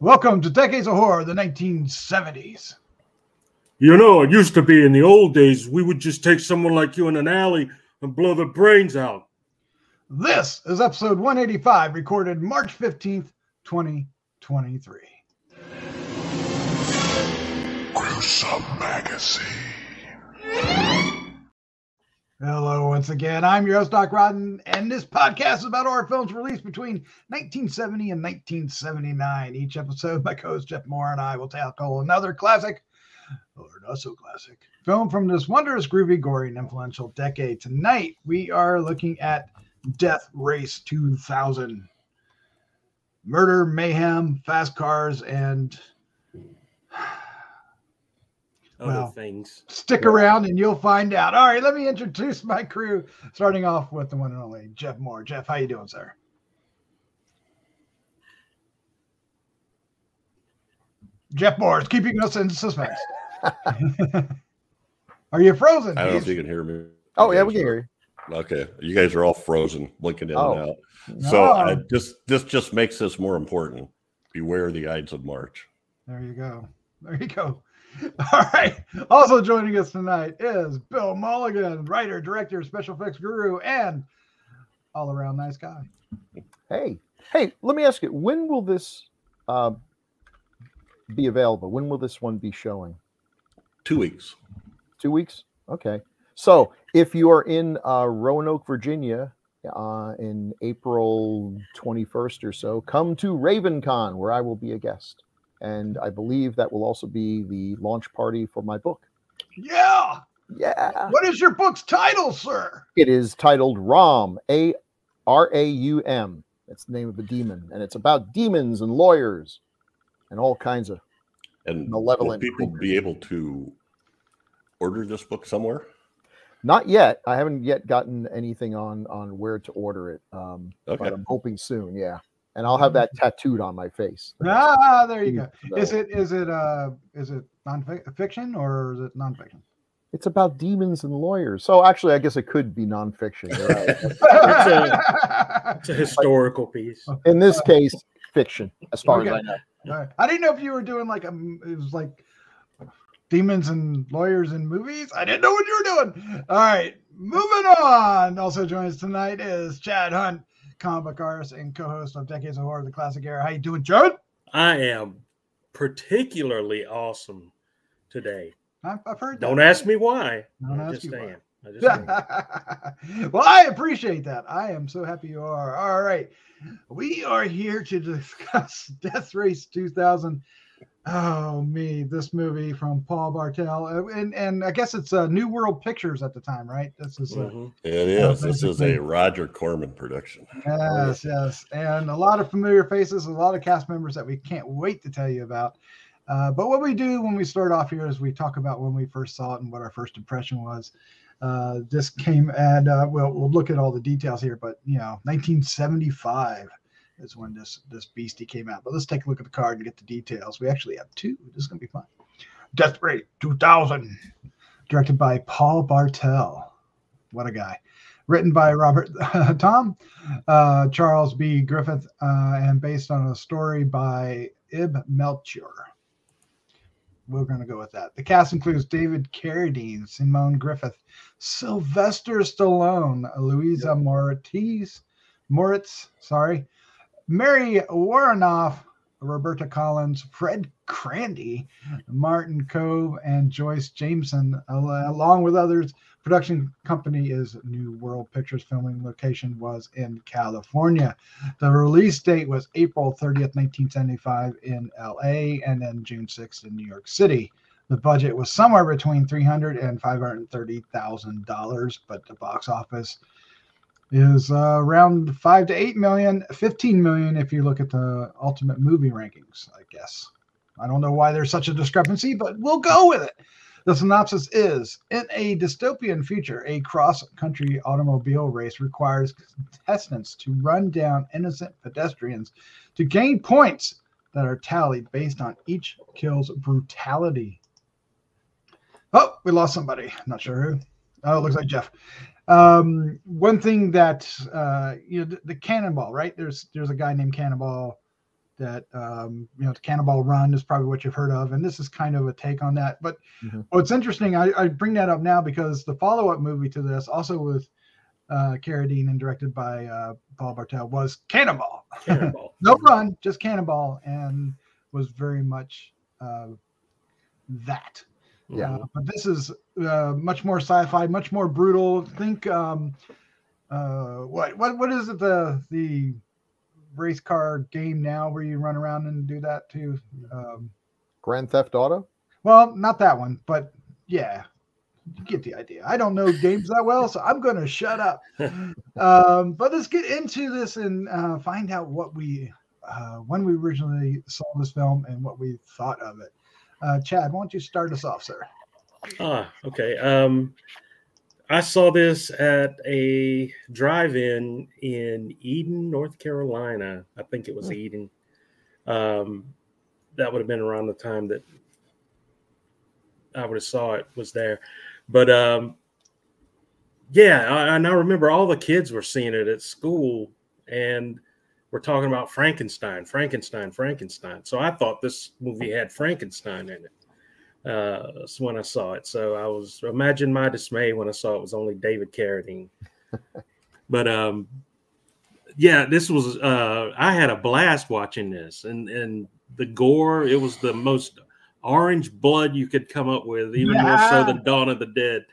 Welcome to Decades of Horror, the 1970s. You know, it used to be in the old days, we would just take someone like you in an alley and blow their brains out. This is episode 185, recorded March 15th, 2023. Gruesome Magazine. Hello, once again. I'm your host, Doc Rotten, and this podcast is about horror films released between 1970 and 1979. Each episode, my co host Jeff Mohr and I will tackle another classic, or not so classic, film from this wondrous, groovy, gory, and influential decade. Tonight, we are looking at Death Race 2000. Murder, mayhem, fast cars, and Other Well, things. Stick around and you'll find out. All right, let me introduce my crew. Starting off with the one and only Jeff Mohr. Jeff, how you doing, sir? Jeff Mohr is keeping us in suspense. are you frozen? I don't know if you can hear me. Oh yeah, we can hear you. Okay, you guys are all frozen, blinking in Oh. and out. So uh, I just this just makes this more important. Beware the Ides of March. There you go. There you go. All right. Also joining us tonight is Bill Mulligan, writer, director, special effects guru, and all around nice guy. Hey, hey, let me ask you, when will this uh, be available? When will this one be showing? Two weeks. Two weeks? Okay. So if you are in uh, Roanoke, Virginia, uh, in April 21st or so, come to RavenCon, where I will be a guest. And I believe that will also be the launch party for my book. Yeah. Yeah. What is your book's title, sir? It is titled RAUM, A R A U M. That's the name of the demon. And it's about demons and lawyers and all kinds of. And will people creatures. be able to order this book somewhere? Not yet. I haven't yet gotten anything on on where to order it. Um, Okay. But I'm hoping soon. Yeah. And I'll have that tattooed on my face. Ah, there you go. So, Is it is it uh is it non-fiction or is it nonfiction? It's about demons and lawyers. So actually, I guess it could be nonfiction. you're right. It's a historical piece. In this case, fiction, as far Okay. as I know. All right. I didn't know if you were doing like a m- it was like demons and lawyers in movies. I didn't know what you were doing. All right, moving on. Also joining us tonight is Chad Hunt, comic book artist and co-host of Decades of Horror: The Classic Era. How you doing, Chad? I am particularly awesome today. I've, I've heard. that. Don't ask me why. Don't I ask just you am. I well, I appreciate that. I am so happy you are. All right. We are here to discuss Death Race 2000. Oh, me, this movie from Paul Bartel. Uh, And, and I guess it's uh, New World Pictures at the time, right? This is, uh, Mhm. It is. This is a Roger Corman production. yes, yes. And a lot of familiar faces, a lot of cast members that we can't wait to tell you about. Uh, but what we do when we start off here is we talk about when we first saw it and what our first impression was. Uh, this came and uh, well, we'll look at all the details here, but you know, 1975 is when this this beastie came out. But let's take a look at the card and get the details. We actually have two. This is gonna be fun. Death Race 2000, directed by Paul Bartel. What a guy. Written by Robert Thom, uh, Charles B. Griffith, uh, and based on a story by Ib Melchior. We're going to go with that. The cast includes David Carradine, Simone Griffeth, Sylvester Stallone, Louisa Moritz, Moritz, sorry, Mary Woronov, Roberta Collins, Fred Grandy, Martin Kove, and Joyce Jameson, along with others. Production company is New World Pictures. Filming location was in California. The release date was April 30th, 1975 in LA, and then June 6th in New York City. The budget was somewhere between $300 and $530,000, but the box office is uh, around 5 to 8 million, 15 million if you look at the ultimate movie rankings, I guess. I don't know why there's such a discrepancy, but we'll go with it. The synopsis is In a dystopian future, a cross country automobile race requires contestants to run down innocent pedestrians to gain points that are tallied based on each kill's brutality. Oh, we lost somebody. Not sure who. Oh, it looks like Jeff. Um, one thing that uh, you know, the, the cannonball, right? There's there's a guy named Cannonball that um, you know the Cannonball Run is probably what you've heard of, and this is kind of a take on that. But Mhm. what's interesting, I, I bring that up now because the follow-up movie to this, also with uh, Carradine and directed by uh, Paul Bartel, was Cannonball. Cannonball. no run, just Cannonball, and was very much uh, that. Yeah. Uh, but this is uh, much more sci-fi, much more brutal. Think um, uh, what what what is it the the race car game now where you run around and do that too? Um, Grand Theft Auto. well, not that one, but yeah, you get the idea. I don't know games that well, so I'm going to shut up. um, but let's get into this and uh, find out what we uh, when we originally saw this film and what we thought of it. Uh, Chad, why don't you start us off, sir? Ah, okay. Um, I saw this at a drive-in in Eden, North Carolina. I think it was Hmm. Eden. Um, that would have been around the time that I would have saw it was there. But um, yeah, I, and I remember all the kids were seeing it at school, and we're talking about Frankenstein, Frankenstein, Frankenstein. So I thought this movie had Frankenstein in it uh, when I saw it. So I was imagine my dismay when I saw it was only David Carradine. but um, yeah, this was uh, I had a blast watching this, and and the gore. It was the most orange blood you could come up with, even more so than Dawn of the Dead.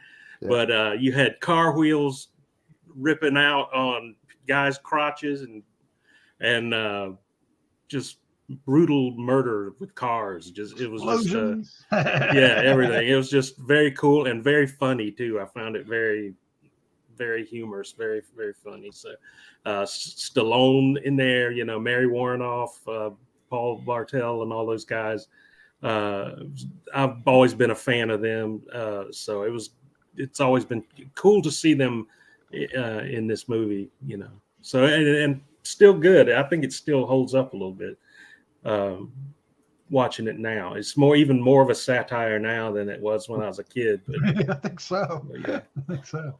Yeah. But uh, you had car wheels ripping out on guys' crotches and and uh, just brutal murder with cars. Just it was just. Uh, yeah, everything. It was just very cool and very funny too. I found it very, very humorous, very, very funny. So, uh, Stallone in there, you know, Mary Woronov, uh, Paul Bartel, and all those guys. Uh, I've always been a fan of them. Uh, so it was, it's always been cool to see them uh, in this movie, you know. So and, and still good. I think it still holds up a little bit. Um, watching it now. It's more even more of a satire now than it was when I was a kid. But, I think so. but yeah. I think so.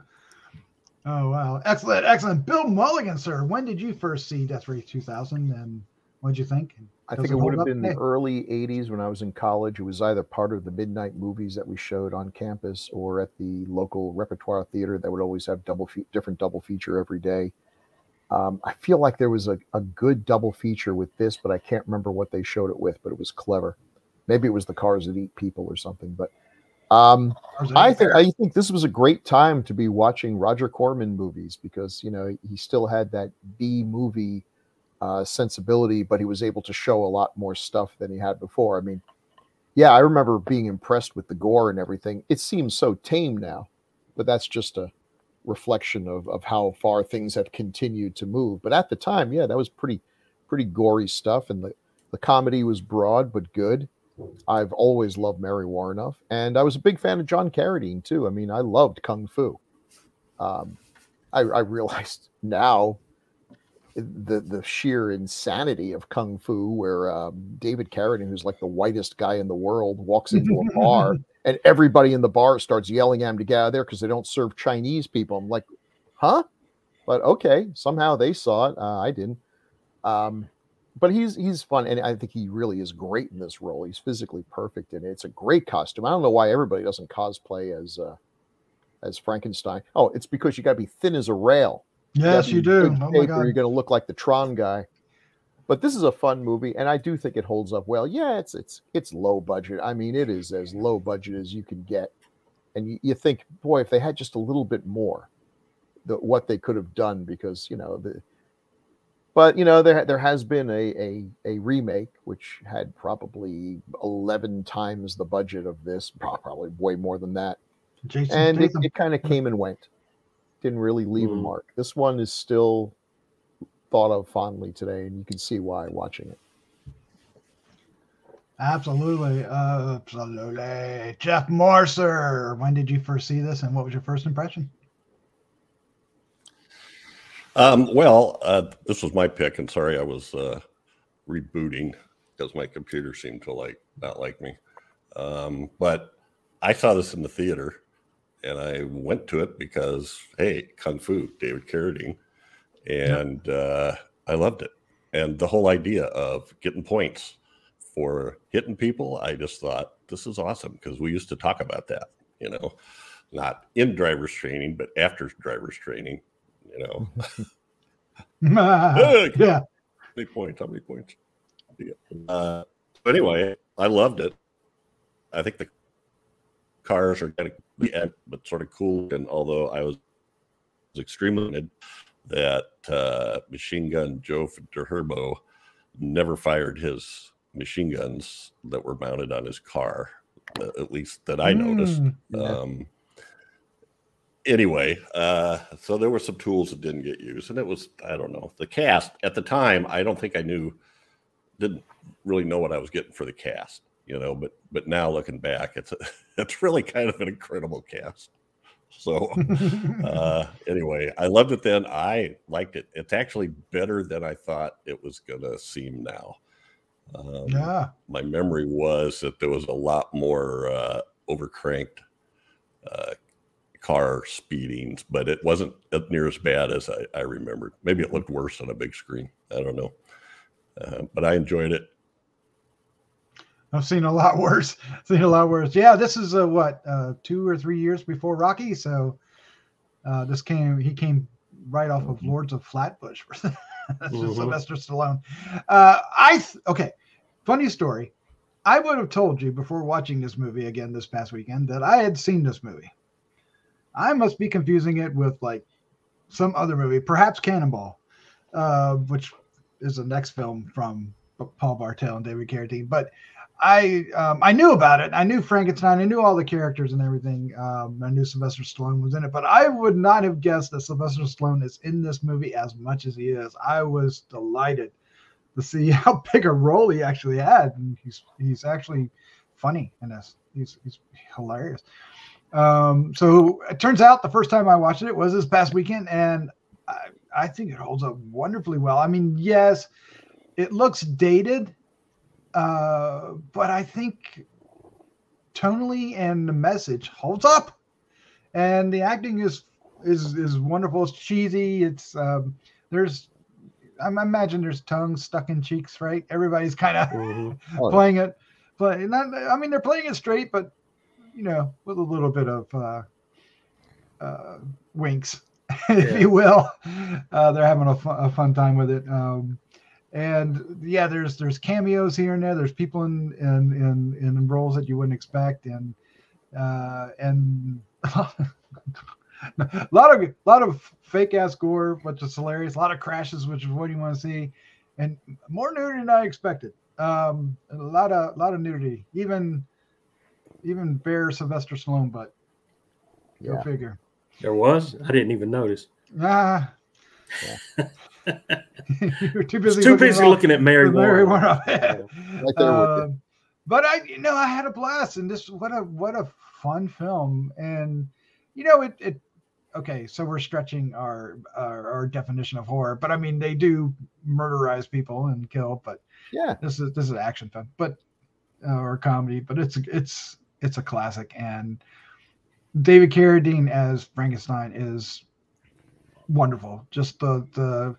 Oh wow, excellent, excellent. Bill Mulligan, sir. When did you first see Death Race 2000, and what did you think? I think it it would have been the early 80s when I was in college. It was either part of the midnight movies that we showed on campus or at the local repertoire theater that would always have double fe- different double feature every day. Um, I feel like there was a, a good double feature with this, but I can't remember what they showed it with, but it was clever. Maybe it was the cars that eat people or something. But um, Or was it I think? I think this was a great time to be watching Roger Corman movies because you know he still had that B movie uh, sensibility, but he was able to show a lot more stuff than he had before. I mean, yeah, I remember being impressed with the gore and everything. It seems so tame now, but that's just a reflection of of how far things have continued to move. But at the time, yeah, that was pretty pretty gory stuff, and the the comedy was broad but good. I've always loved Mary Woronov, and I was a big fan of John Carradine too. I mean, I loved Kung Fu. Um, I, I realized now the the sheer insanity of Kung Fu, where um, David Carradine, who's like the whitest guy in the world, walks into a bar and everybody in the bar starts yelling at him to get out of there because they don't serve Chinese people. I'm like, huh? But okay, somehow they saw it. Uh, I didn't. Um, but he's he's fun, and I think he really is great in this role. He's physically perfect, and it's a great costume. I don't know why everybody doesn't cosplay as uh, as Frankenstein. Oh, it's because you got to be thin as a rail. yes, gotta you do. Oh my god. You're going to look like the Tron guy. But this is a fun movie, and I do think it holds up well. Yeah, it's it's it's low budget. I mean, it is as low budget as you can get, and you, you think, boy, if they had just a little bit more, the, what they could have done, because you know the. But you know there there has been a, a a remake which had probably eleven times the budget of this, probably way more than that Jason and it, it kind of came and went didn't really leave a Mm. mark this one is still thought of fondly today and you can see why watching it Absolutely, absolutely. Jeff Mohr. When did you first see this, and what was your first impression? Um, well, uh, this was my pick, and sorry, I was uh, rebooting because my computer seemed to like not like me. Um, but I saw this in the theater, and I went to it because hey, kung fu, David Carradine, and uh, I loved it. and the whole idea of getting points for hitting people, I just thought this is awesome because we used to talk about that, you know, not in driver's training, but after driver's training, you know. yeah. How many points? How many points? Yeah. Uh, anyway, I loved it. I think the cars are kind of, but sort of cool. And although I was extremely that uh, machine gun Joe Viterbo never fired his machine guns that were mounted on his car, uh, at least that I noticed. Mm, yeah. Um, anyway, uh, so there were some tools that didn't get used, and it was I don't know the cast at the time. I don't think I knew, didn't really know what I was getting for the cast, you know. But but now looking back, it's a, it's really kind of an incredible cast. So uh, anyway, I loved it then. I liked it. It's actually better than I thought it was gonna seem now. Um, yeah. my memory was that there was a lot more uh, overcranked uh, car speedings, but it wasn't near as bad as I, I remembered. Maybe it looked worse on a big screen. I don't know, uh, but I enjoyed it. I've seen a lot worse. Seen a lot worse. Yeah, this is uh, what uh, two or three years before Rocky. So uh, this came. He came right off of Lords of Flatbush. That's just Mhm. Sylvester Stallone. Uh, I th- okay. Funny story. I would have told you before watching this movie again this past weekend that I had seen this movie. I must be confusing it with like some other movie, perhaps Cannonball, uh, which is the next film from Paul Bartel and David Carradine. But I um, I knew about it. I knew Frankenstein. I knew all the characters and everything. Um, I knew Sylvester Stallone was in it, but I would not have guessed that Sylvester Stallone is in this movie as much as he is. I was delighted to see how big a role he actually had, and he's he's actually funny in this. He's he's hilarious. Um, so it turns out the first time I watched it was this past weekend, and I, I think it holds up wonderfully well. I mean, yes, it looks dated, uh, but I think tonally and the message holds up, and the acting is is is wonderful. It's cheesy. It's um, there's I imagine there's tongues stuck in cheeks, right? Everybody's kind of Mhm. Oh, playing it, but not. I mean, they're playing it straight, but you know, with a little bit of uh, uh, winks, if Yeah. you will. Uh, they're having a fun, a fun time with it. Um, and yeah, there's there's cameos here and there. There's people in in in, in roles that you wouldn't expect, and uh, and a lot of a lot of fake ass gore, which is hilarious. A lot of crashes, which is what you want to see, and more nudity than I expected. Um, a lot of a lot of nudity, even even bare Sylvester Stallone, but go Yeah. figure. There was. I didn't even notice. Ah. You're too busy. Too looking busy at looking at Mary the Mary Warren. Warren. Right there with. Um, but I, you know, I had a blast, and this what a what a fun film, and you know, it it okay. So we're stretching our our, our definition of horror, but I mean, they do murderize people and kill, but Yeah. this is this is an action film, but uh, or comedy, but it's it's it's a classic, and David Carradine as Frankenstein is wonderful. Just the the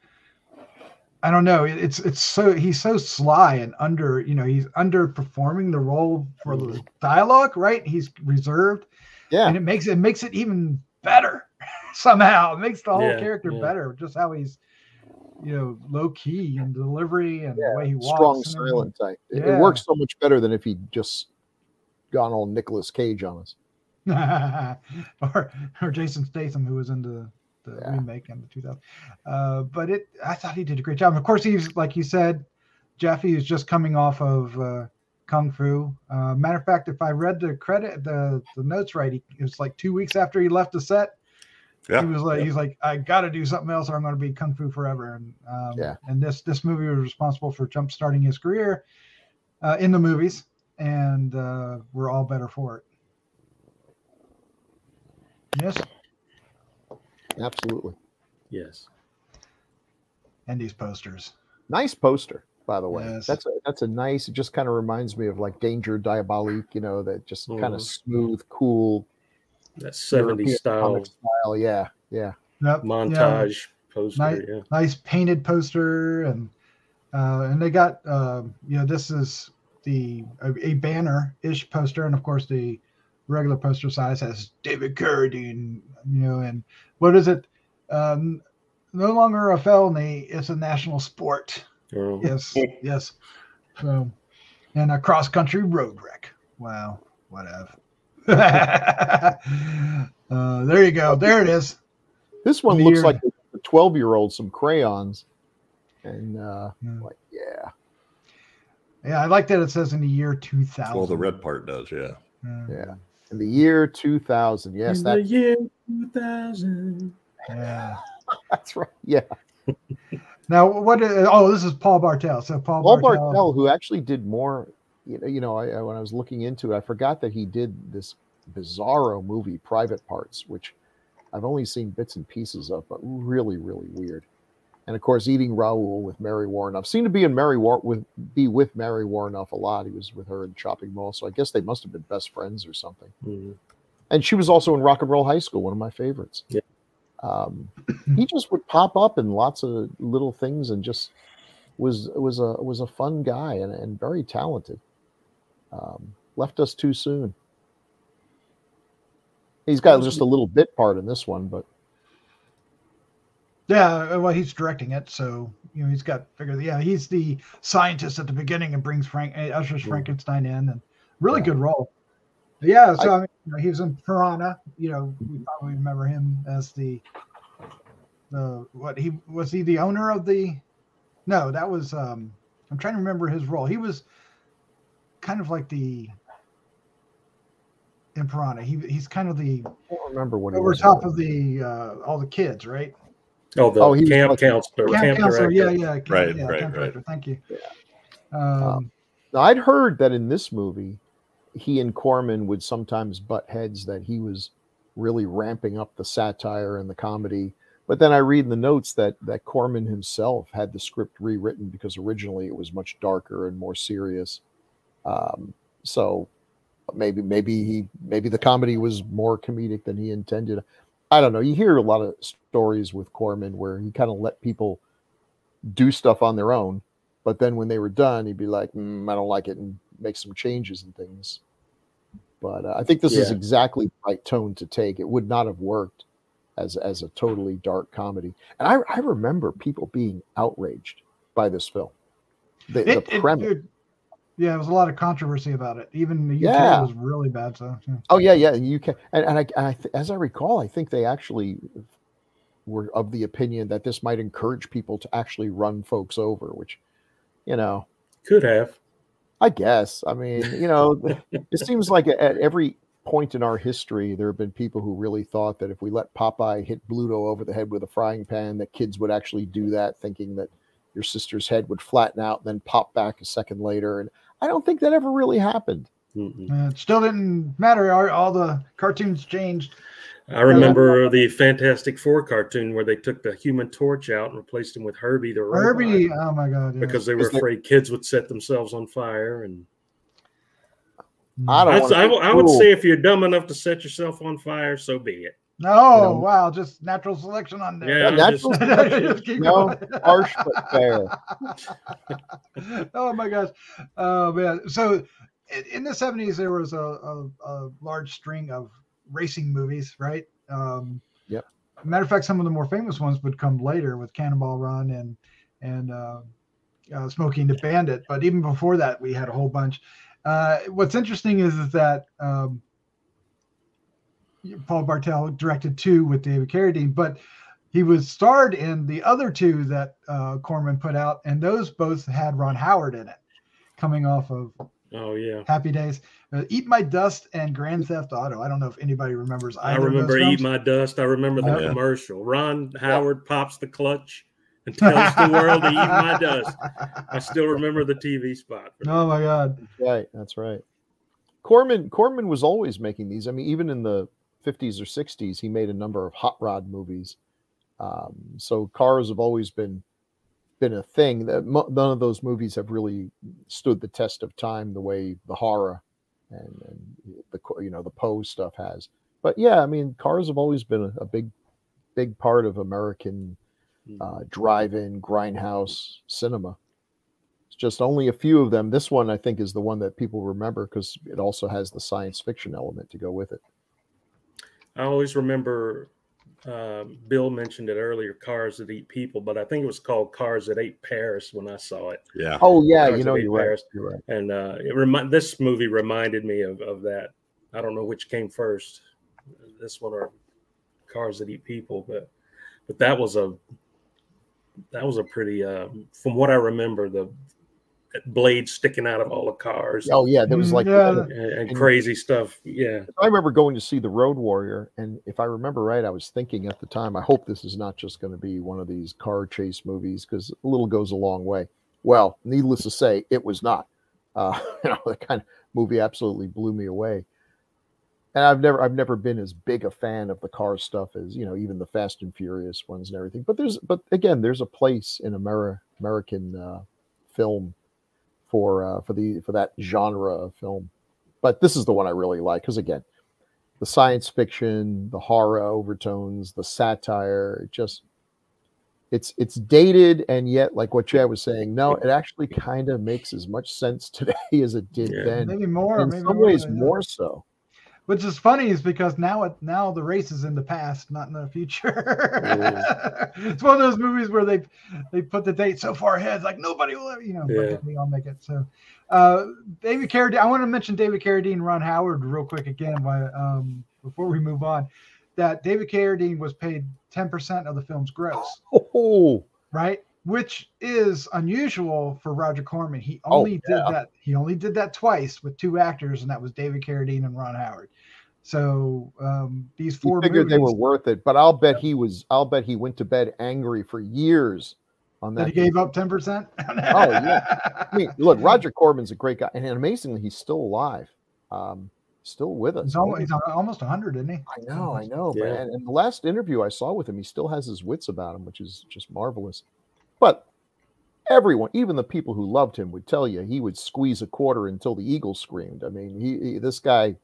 I don't know. It's it's so he's so sly and under you know he's underperforming the role for the mm-hmm. dialogue, right? He's reserved, Yeah. and it makes it makes it even better somehow. It makes the whole Yeah, character yeah. better. Just how he's you know low key and delivery and Yeah, the way he walks. Strong, silent type. It, it works so much better than if he'd just gone all Nicolas Cage on us. or or Jason Statham, who was in the, Yeah. remake in the 2000. Uh, but it, I thought he did a great job. Of course, he's like you said, Jeffy is just coming off of uh, Kung Fu. Uh, matter of fact, if I read the credit, the the notes right, he, it was like two weeks after he left the set. Yeah. He was like, yeah. he's like, I got to do something else, or I'm going to be Kung Fu forever. And um, Yeah. and this this movie was responsible for jump starting his career uh, in the movies, and uh, we're all better for it. Yes, Absolutely. Yes. and these posters. Nice poster, by the way. Yes. That's a that's a nice. It just kind of reminds me of like Danger Diabolik. You know, that just kind of smooth, cool That 70s European style style. Yeah, yeah. Yep, yeah, montage poster. Nice. Yeah. nice painted poster, and uh, and they got uh, you know this is the a, a banner ish poster, and of course the regular poster size has David Carradine, you know, and what is it? Um, no longer a felony; it's a national sport. Oh. Yes, yes. So, and a cross country road wreck. Wow, whatever. uh, there you go. There it is. This one looks like a 12 year old, some crayons. And uh, Yeah. like, yeah. Yeah, I like that it says in the year 2000. Well, the red part does, yeah. Yeah. Yeah. In the year 2000. Yes, In the that, year 2000. yeah. that's right. Yeah. Now, what? Is, oh, this is Paul Bartel. So Paul, Paul Bartel. Bartel, who actually did more, you know, you know I, I, when I was looking into it, I forgot that he did this bizarro movie, Private Parts, which I've only seen bits and pieces of, but really, really weird. And of course, Eating Raoul with Mary Woronov seemed to be in Mary War with be with Mary Woronov a lot. He was with her in Shopping Mall, so I guess they must have been best friends or something. Mhm. And she was also in Rock and Roll High School, one of my favorites. Yeah. Um, he just would pop up in lots of little things and just was was a was a fun guy and, and very talented. Um, left us too soon. He's got just a little bit part in this one, but Yeah, well, he's directing it, so you know he's got figure. Yeah, he's the scientist at the beginning and brings Frank uh, ushers Yeah. Frankenstein in, and really Yeah. good role. But yeah, so I, mean, you know, he was in Piranha. You know, we probably remember him as the the what he was he the owner of the? No, that was um I'm trying to remember his role. He was kind of like the in Piranha. He he's kind of the I don't remember what he over top of the uh all the kids, right? Oh, the Oh, he was camp like- counselor, camp, camp, counselor, yeah, director. yeah, camp, Right, yeah, right, camp right. director. Thank you. Yeah. Um, Now, I'd heard that in this movie, he and Corman would sometimes butt heads that he was really ramping up the satire and the comedy. But then I read in the notes that that Corman himself had the script rewritten because originally it was much darker and more serious. Um, so maybe maybe he maybe the comedy was more comedic than he intended. I don't know. You hear a lot of stories with Corman where he kind of let people do stuff on their own but then when they were done, he'd be like, mm, "I don't like it," and make some changes and things. But uh, I think this is exactly the right tone to take. It would not have worked as as a totally dark comedy. And I, I remember people being outraged by this film. The, it- the premise. it- yeah, there was a lot of controversy about it. Even the UK Yeah. was really bad. So yeah. Oh yeah, yeah. UK and, and I, I, th- as I recall, I think they actually were of the opinion that this might encourage people to actually run folks over, which, you know, Could have. I guess. I mean, you know, it seems like at every point in our history, there have been people who really thought that if we let Popeye hit Bluto over the head with a frying pan, that kids would actually do that, thinking that your sister's head would flatten out and then pop back a second later. And I don't think that ever really happened. Uh, it still didn't matter. All, all the cartoons changed. I remember the Fantastic Four cartoon where they took the Human Torch out and replaced him with Herbie the robot Herbie, oh my god! Yeah. because they were Is there- afraid kids would set themselves on fire. And I don't I'd- wanna I, be w- I would say if you're dumb enough to set yourself on fire, so be it. No, you know- wow, just natural selection on there. Yeah, Yeah, just- natural selection. Just keep No, going. harsh but fair. oh my gosh, oh man! So in, in the seventies, there was a, a, a large string of racing movies, right? Um, Yep. Matter of fact, some of the more famous ones would come later with Cannonball Run and and uh, uh, Smokey and the Bandit. But even before that, we had a whole bunch. Uh, what's interesting is, is that um, Paul Bartel directed two with David Carradine, but he was starred in the other two that uh, Corman put out, and those both had Ron Howard in it, coming off of Oh yeah, Happy Days, uh, Eat My Dust, and Grand Theft Auto. I don't know if anybody remembers. I either of those remember films. Eat My Dust. I remember the Yeah. commercial. Ron Howard pops the clutch and tells the world to eat my dust. I still remember the TV spot. oh my God! Right, that's right. Corman Corman was always making these. I mean, even in the 50s or 60s, he made a number of hot rod movies. Um, so cars have always been been a thing. That mo- none of those movies have really stood the test of time the way the horror and, and the you know the Poe stuff has. But yeah, I mean, cars have always been a, a big big part of American uh, drive-in grindhouse cinema. It's just only a few of them. This one, I think, is the one that people remember because it also has the science fiction element to go with it. I always remember um, Bill mentioned it earlier, Cars That Eat People, but I think it was called Cars That Ate Paris when I saw it. Yeah. Oh yeah, Cars you know you're right. Paris. You're right. And uh, it remi- this movie reminded me of, of that. I don't know which came first, this one or Cars That Eat People, but but that was a that was a pretty uh, from what I remember the blade sticking out of all the cars Oh yeah, there was like yeah. and, and crazy stuff. Yeah, I remember going to see the Road Warrior, and if I remember right, I was thinking at the time, I hope this is not just going to be one of these car chase movies because a little goes a long way. Well, needless to say, it was not. Uh, you know, the kind of movie absolutely blew me away. And I've never, I've never been as big a fan of the car stuff as you know, even the Fast and Furious ones and everything. But there's, but again, there's a place in Ameri- American uh, film for uh, for the for that genre of film. But this is the one I really like because again, the science fiction, the horror overtones, the satire, it just it's it's dated and yet like what Chad was saying, no, it actually kind of makes as much sense today as it did Yeah. then. maybe more. In maybe some more ways, than- more so. Which is funny is because now it now the race is in the past, not in the future. it's one of those movies where they they put the date so far ahead, like nobody will, ever- you know, Yeah. we all make it. So, uh, David Carradine. I want to mention David Carradine, and Ron Howard, real quick again, why, um, before we move on. That David Carradine was paid ten percent of the film's gross, Oh, right? Which is unusual for Roger Corman. He Oh, only yeah. did that. He only did that twice with two actors, and that was David Carradine and Ron Howard. So um, these he four figured movies, they were worth it, but I'll bet he was. I'll bet he went to bed angry for years on that that. he gave up ten percent. Oh, yeah. I mean, look, Roger Corman's a great guy, and amazingly, he's still alive, um, still with us. he's almost, he's almost hundred, isn't he? I know, I know. Yeah. and, and the last interview I saw with him, he still has his wits about him, which is just marvelous. But everyone, even the people who loved him, would tell you he would squeeze a quarter until the eagle screamed. I mean, he, he this guy,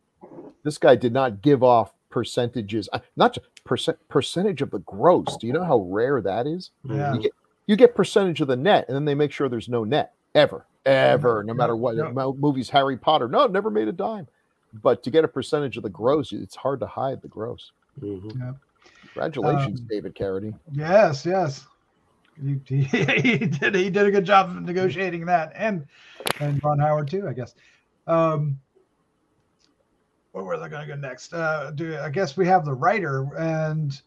this guy did not give off percentages, uh, not just percent percentage of the gross. Do you know how rare that is? Yeah. You get you get percentage of the net, and then they make sure there's no net ever, ever, no matter what. Yeah. Mo- Movies, Harry Potter, no, never made a dime. But to get a percentage of the gross, it's hard to hide the gross. Mhm. Congratulations, Um, David Carradine. Yes, yes. He, he, he did he did a good job of negotiating that, and and Ron Howard too, I guess. Um, where was they going to go next? Uh, do I guess we have the writer and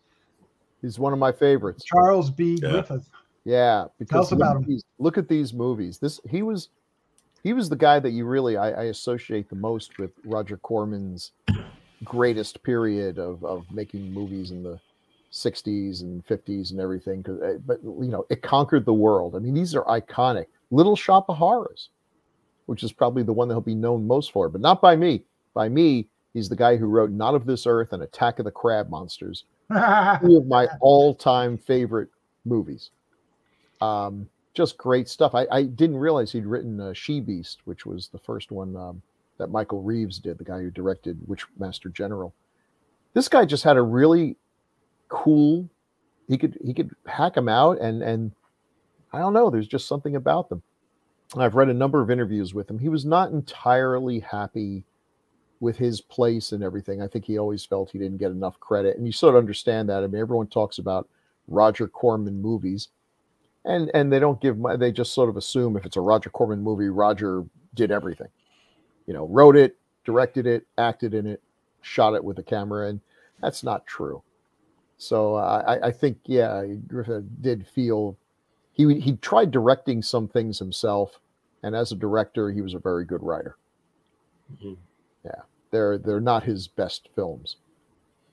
He's one of my favorites. Charles B. Yeah. Griffith. Yeah, because us look about at him. These, look at these movies. This he was he was the guy that you really I, I associate the most with Roger Corman's greatest period of of making movies in the 60s and 50s and everything. uh, but you know, it conquered the world. I mean, these are iconic. Little Shop of Horrors, which is probably the one that he'll be known most for, but not by me. By me, he's the guy who wrote Not of This Earth and Attack of the Crab Monsters two of my all-time favorite movies. Um, just great stuff. I, I didn't realize he'd written uh, She Beast, which was the first one um, that Michael Reeves did, the guy who directed Witchmaster General. This guy just had a really cool. He could he could hack them out, and and I don't know. There's just something about them. I've read a number of interviews with him. He was not entirely happy with his place and everything. I think he always felt he didn't get enough credit, and you sort of understand that. I mean, everyone talks about Roger Corman movies, and and they don't give my, they just sort of assume if it's a Roger Corman movie, Roger did everything. You know, wrote it, directed it, acted in it, shot it with a camera, and that's not true. So I, I think yeah, Griffith did feel he he tried directing some things himself, and as a director, he was a very good writer. Mhm. they're they're not his best films.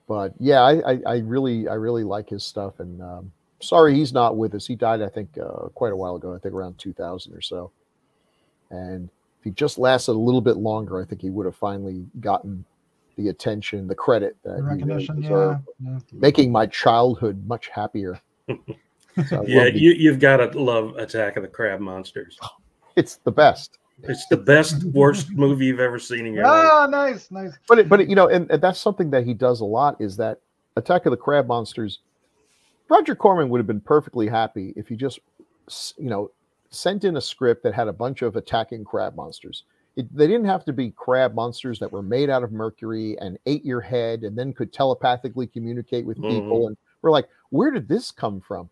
But yeah i i, I really i really like his stuff and um, sorry he's not with us. He died i think uh, quite a while ago i think around 2000 or so. And if he just lasted a little bit longer i think he would have finally gotten the attention the credit that The recognition, yeah, deserved, yeah. making my childhood much happier So Yeah, you, you've got to love Attack of the Crab Monsters. it's the best It's the best, worst movie you've ever seen in your life. Ah, nice, nice. but it, but it, you know, and, and that's something that he does a lot is that Attack of the Crab Monsters. Roger Corman would have been perfectly happy if he just, you know, sent in a script that had a bunch of attacking crab monsters. It, they didn't have to be crab monsters that were made out of mercury and ate your head and then could telepathically communicate with people. And we're like, where did this come from?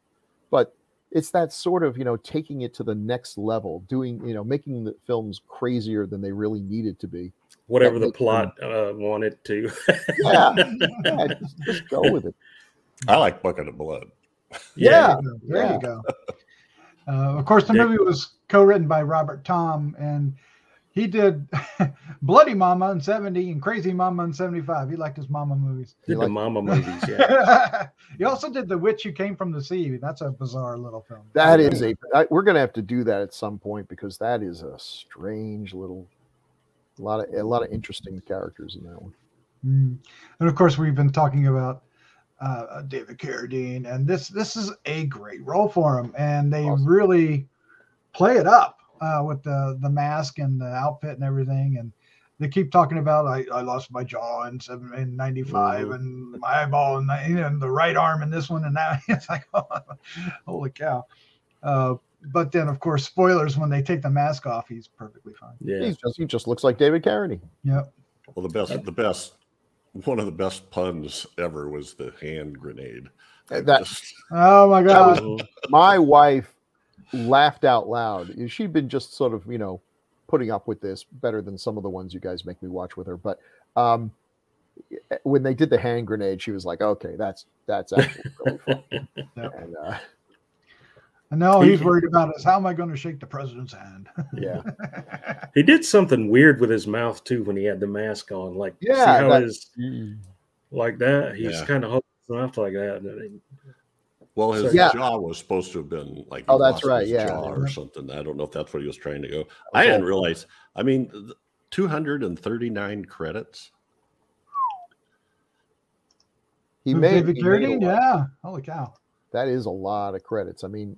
But it's that sort of you know taking it to the next level, doing you know making the films crazier than they really needed to be. Whatever the plot uh, wanted to. Yeah, yeah just, just go with it. I like Bucket of Blood. Yeah. There Yeah. you go. Uh, of course, the Yeah. movie was co-written by Robert Thom, and he did Bloody Mama in '70 and Crazy Mama in '75. He liked his mama movies. Did like- the Mama movies, yeah. he also did The Witch Who Came from the Sea. That's a bizarre little film. That is a. I, we're gonna have to do that at some point because that is a strange little. A lot of a lot of interesting characters in that one. Mm. And of course, we've been talking about uh, David Carradine, and this this is a great role for him, and they Awesome. really play it up uh, with the the mask and the outfit and everything, and they keep talking about I, I lost my jaw in seven in '95 Mhm. and my eyeball and, and the right arm in this one and that. It's like holy cow. Uh, but then, of course, spoilers when they take the mask off, he's perfectly fine. Yeah. He's just he just looks like David Carradine. Yep. Well, the best, the best, one of the best puns ever was the hand grenade. That Just- Oh my God. My wife laughed out loud. She'd been just sort of, you know, putting up with this better than some of the ones you guys make me watch with her. But um, when they did the hand grenade, she was like, "Okay, that's that's actually really fun." Yep. And uh, And now He- he's worried about is how am I going to shake the president's hand? yeah, He did something weird with his mouth too when he had the mask on. Like, see Yeah, how that- his like that. He's Yeah. kind of holding his mouth like that. And it- well, his Yeah. jaw was supposed to have been like, Oh, that's right, yeah. jaw or something. I don't know if that's what he was trying to go. was I didn't realize. I mean, 239 credits. he With made, David he made a Carradine, lot. yeah. Holy cow. that is a lot of credits. I mean,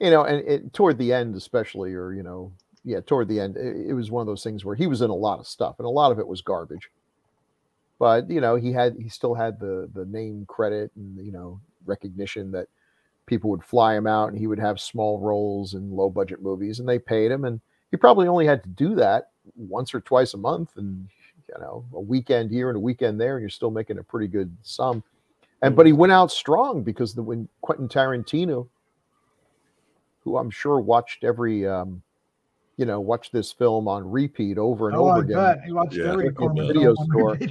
you know, and it, toward the end, especially, or you know, yeah, toward the end, it, it was one of those things where he was in a lot of stuff, and a lot of it was garbage. But you know, he had he still had the the name credit and you know recognition that people would fly him out, and he would have small roles in low budget movies, and they paid him, and he probably only had to do that once or twice a month, and you know, a weekend here and a weekend there, and you're still making a pretty good sum. And but he went out strong because the when Quentin Tarantino, who I'm sure watched every um, you know, watched this film on repeat over and Oh, over I again. bet. He watched Yeah. every Look at Corman the video store.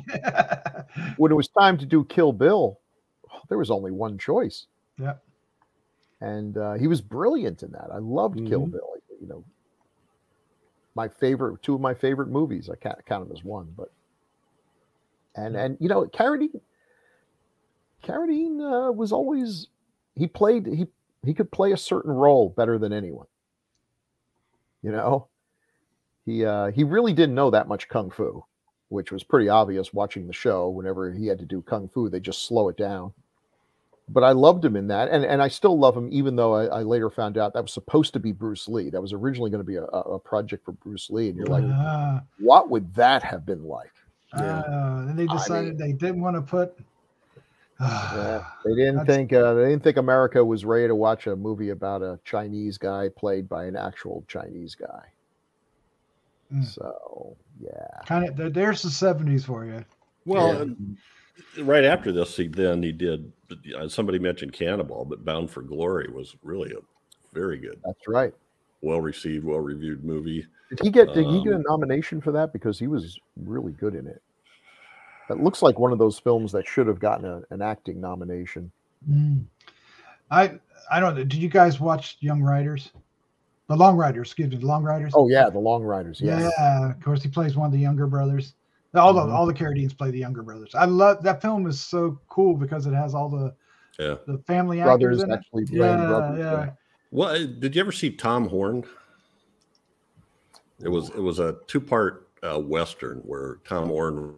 When it was time to do Kill Bill, there was only one choice. Yeah. And uh, he was brilliant in that. I loved Kill Mhm. Bill. You know, my favorite, two of my favorite movies. I can't count them as one, but and and you know, Carradine, Carradine uh, was always he played he he could play a certain role better than anyone. You know, he uh, he really didn't know that much kung fu, which was pretty obvious watching the show. Whenever he had to do kung fu, they just slow it down. But I loved him in that, and and I still love him, even though I, I later found out that was supposed to be Bruce Lee. That was originally going to be a, a a project for Bruce Lee, and you're like, Ah, what would that have been like? Yeah. ah, and they I decided they didn't want to put. Yeah, they didn't think uh, they didn't think America was ready to watch a movie about a Chinese guy played by an actual Chinese guy. Mm. So yeah, kind of. There's the '70s for you. Well, Yeah. And right after this, he then he did. uh, Somebody mentioned Cannonball, but Bound for Glory was really a very good, that's right. well received, well reviewed movie. Did he get did he get a Um, nomination for that because he was really good in it? That looks like one of those films that should have gotten a, an acting nomination. Mm. I I don't know. Did you guys watch Young Riders? The Long Riders, excuse me, the Long Riders. Oh yeah, The Long Riders. yeah. Yeah, Of course, he plays one of the younger brothers. All the Mhm. all the Carradines play the younger brothers. I love that film. is so cool because it has all the Yeah. the family actors brothers in it. actually playing Yeah, brothers. yeah. Well, uh, did you ever see Tom Horn? It was it was a two part uh, western where Tom Horn,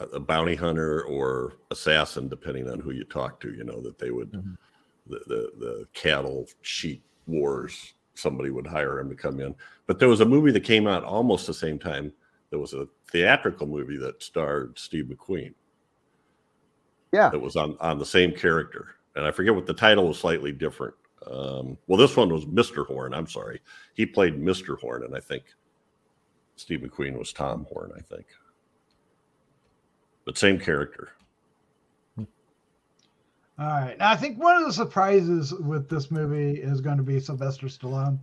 a, a bounty hunter or assassin, depending on who you talk to, you know that they would Mhm. the, the the cattle sheep wars. Somebody would hire him to come in, but there was a movie that came out almost the same time. There was a theatrical movie that starred Steve McQueen Yeah. that was on on the same character. and I forget what the title was slightly different. Um, well, this one was Mr. Horn. I'm sorry. He played Mr. Horn, and I think Steve McQueen was Tom Horn, I think. But same character. All right. Now, I think one of the surprises with this movie is going to be Sylvester Stallone,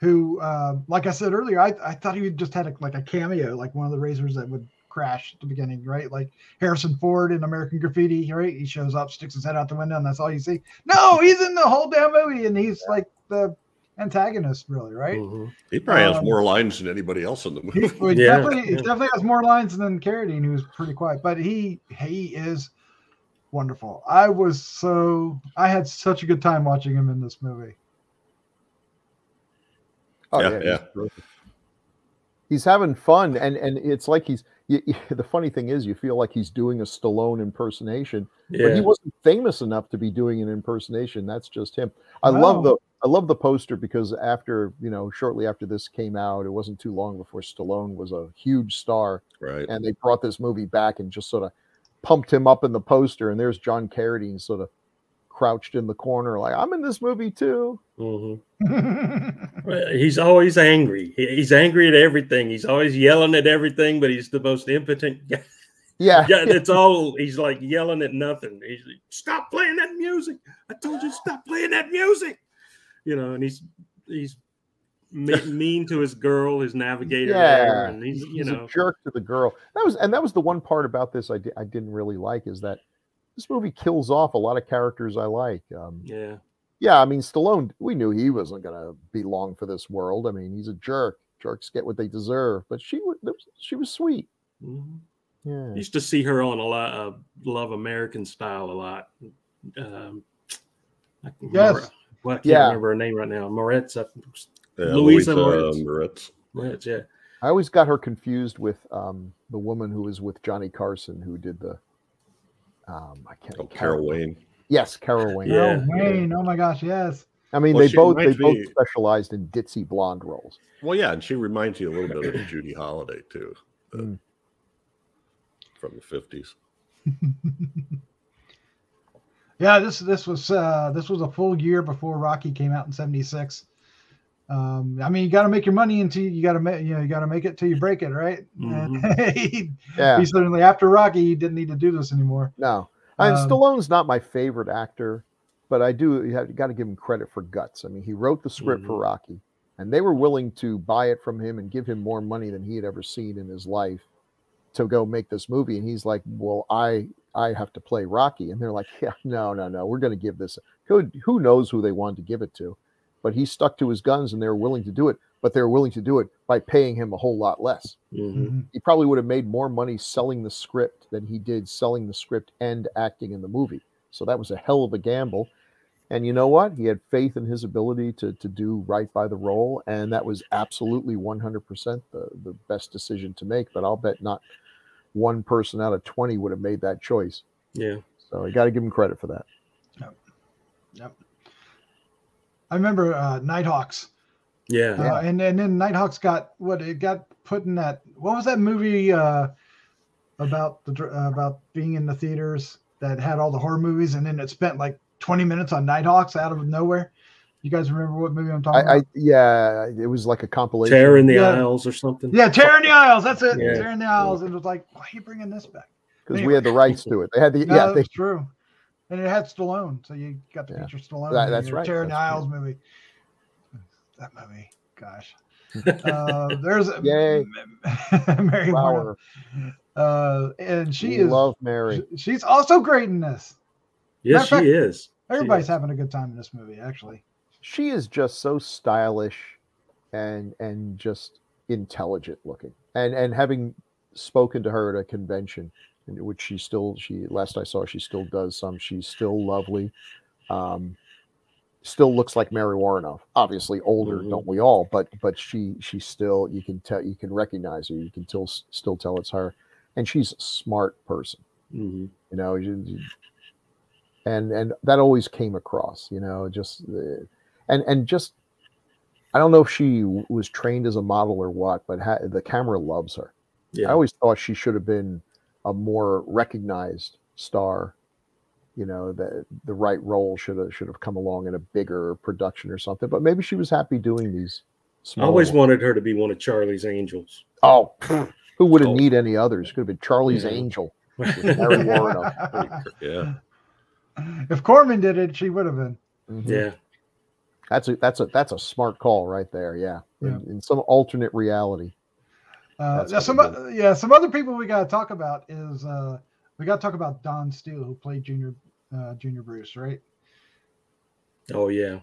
who, uh, like I said earlier, I, I thought he just had a, like a cameo, like one of the razors that would crash at the beginning, right? Like Harrison Ford in American Graffiti, right? He shows up, sticks his head out the window, and that's all you see. No, he's in the whole damn movie, and he's like the antagonist, really, right? Mhm. He probably has Um, more lines than anybody else in the He, movie. well, he Yeah, definitely, he yeah. definitely has more lines than Carradine, who's pretty quiet, but he he is wonderful. I was so I had such a good time watching him in this movie. Oh Yeah, yeah, yeah. He's, having fun, and and it's like he's. You, you- the funny thing is, you feel like he's doing a Stallone impersonation, but he wasn't famous enough to be doing an impersonation. That's just him. I love the I love the poster because after you know, shortly after this came out, it wasn't too long before Stallone was a huge star, Right. and they brought this movie back and just sort of pumped him up in the poster. And there's John Carradine sort of crouched in the corner, like I'm in this movie too. Mhm. He's always angry. He's angry at everything. He's always yelling at everything, but he's the most impotent guy. Yeah, Yeah, that's all. He's like yelling at nothing. He's like, stop playing that music. I told you stop playing that music. You know, and he's he's mean to his girl, his navigator Yeah, and he's you he's know, a jerk to the girl. That was and that was the one part about this I, di- I didn't really like is that this movie kills off a lot of characters I like. Um, yeah, yeah, I mean Stallone, we knew he wasn't gonna be long for this world. I mean, he's a jerk. Jerks get what they deserve, but she was she was sweet. Mhm. Yeah, used to see her on a lot of Love American Style a lot. Um, I Yes. Well, I can't Yeah. remember her name right now. Moretz, I- Yeah, Louisa Louisa Moritz. Moritz. Yeah. I always got her confused with um, the woman who was with Johnny Carson who did the. Um, I can't. Oh, Carol Wayne. Yes, Carol Wayne. Yeah. oh, Wayne! Oh my gosh, yes. I mean, Well, they both they reminds both specialized in ditzy blonde roles. Well, yeah, and she reminds you a little bit of Judy Holliday too, uh, Mm. from the fifties. Yeah, this this was uh this was a full year before Rocky came out in '76. Um, I mean, you got to make your money until you got to make you know you got to make it till you break it, right? Mhm. he, Yeah, he certainly after Rocky, he didn't need to do this anymore. no, and Um, Stallone's not my favorite actor, but I do you have got to give him credit for guts. I mean, he wrote the script for Mhm. Rocky, and they were willing to buy it from him and give him more money than he had ever seen in his life to go make this movie. And he's like, "Well, I I have to play Rocky," and they're like, "Yeah, no, no, no, we're going to give this." Who who knows who they wanted to give it to? But he stuck to his guns, and they were willing to do it. But they were willing to do it by paying him a whole lot less. Mhm. he probably would have made more money selling the script than he did selling the script and acting in the movie. So that was a hell of a gamble. And you know what? He had faith in his ability to to do right by the role, and that was absolutely 100% the the best decision to make. But I'll bet not one person out of 20 would have made that choice. Yeah. So you got to give him credit for that. I remember uh, Nighthawks, Yeah. uh, and and then Nighthawks got what it got put in that. What was that movie uh, about the dr- uh, about being in the theaters that had all the horror movies, and then it spent like 20 minutes on Nighthawks out of nowhere. You guys remember what movie I'm talking I, I about? yeah, it was like a compilation. Terror in the Yeah. aisles or something. Yeah, Terror in the Aisles. That's it. Yeah. Terror in the Aisles. And it was like, why are you bringing this back? because we had the rights to it. They had the No, yeah. that's They, true. And it had Stallone, so you got to Yeah. feature Stallone. That- that's right, Tearing Niles that's movie. That movie, gosh. Uh, there's a Yay. Mary Flower. Flower. Uh, and she is love Mary. she's also great in this. Yes, Matter she of is. She Everybody's is. having a good time in this movie, actually. she is just so stylish and and just intelligent looking and and having spoken to her at a convention in which she still she last i saw she still does some. She's still lovely. Um still looks like mary woronov obviously older Mhm. don't we all? But but she she still you can tell you can recognize her. You can still still tell it's her. And she's a smart person. Mhm. you know and and that always came across you know just and and just i don't know if she was trained as a model or what but ha- the camera loves her. Yeah. i always thought she should have been a more recognized star you know, the the right role should have should have come along in a bigger production or something. But maybe she was happy doing these. I always ones. wanted her to be one of Charlie's angels. Oh, who would have Oh. need any others? Could have been Charlie's Yeah. Angel. with Mary Warren. Pretty cr- yeah. if Corman did it, she would have been. Mhm. Yeah. That's a that's a that's a smart call right there. Yeah, Yeah. In, in some alternate reality. Uh, That's yeah, some we yeah, some other people we got to talk about is uh, we got to talk about Don Steele who played Junior uh, Junior Bruce, right? Oh yeah.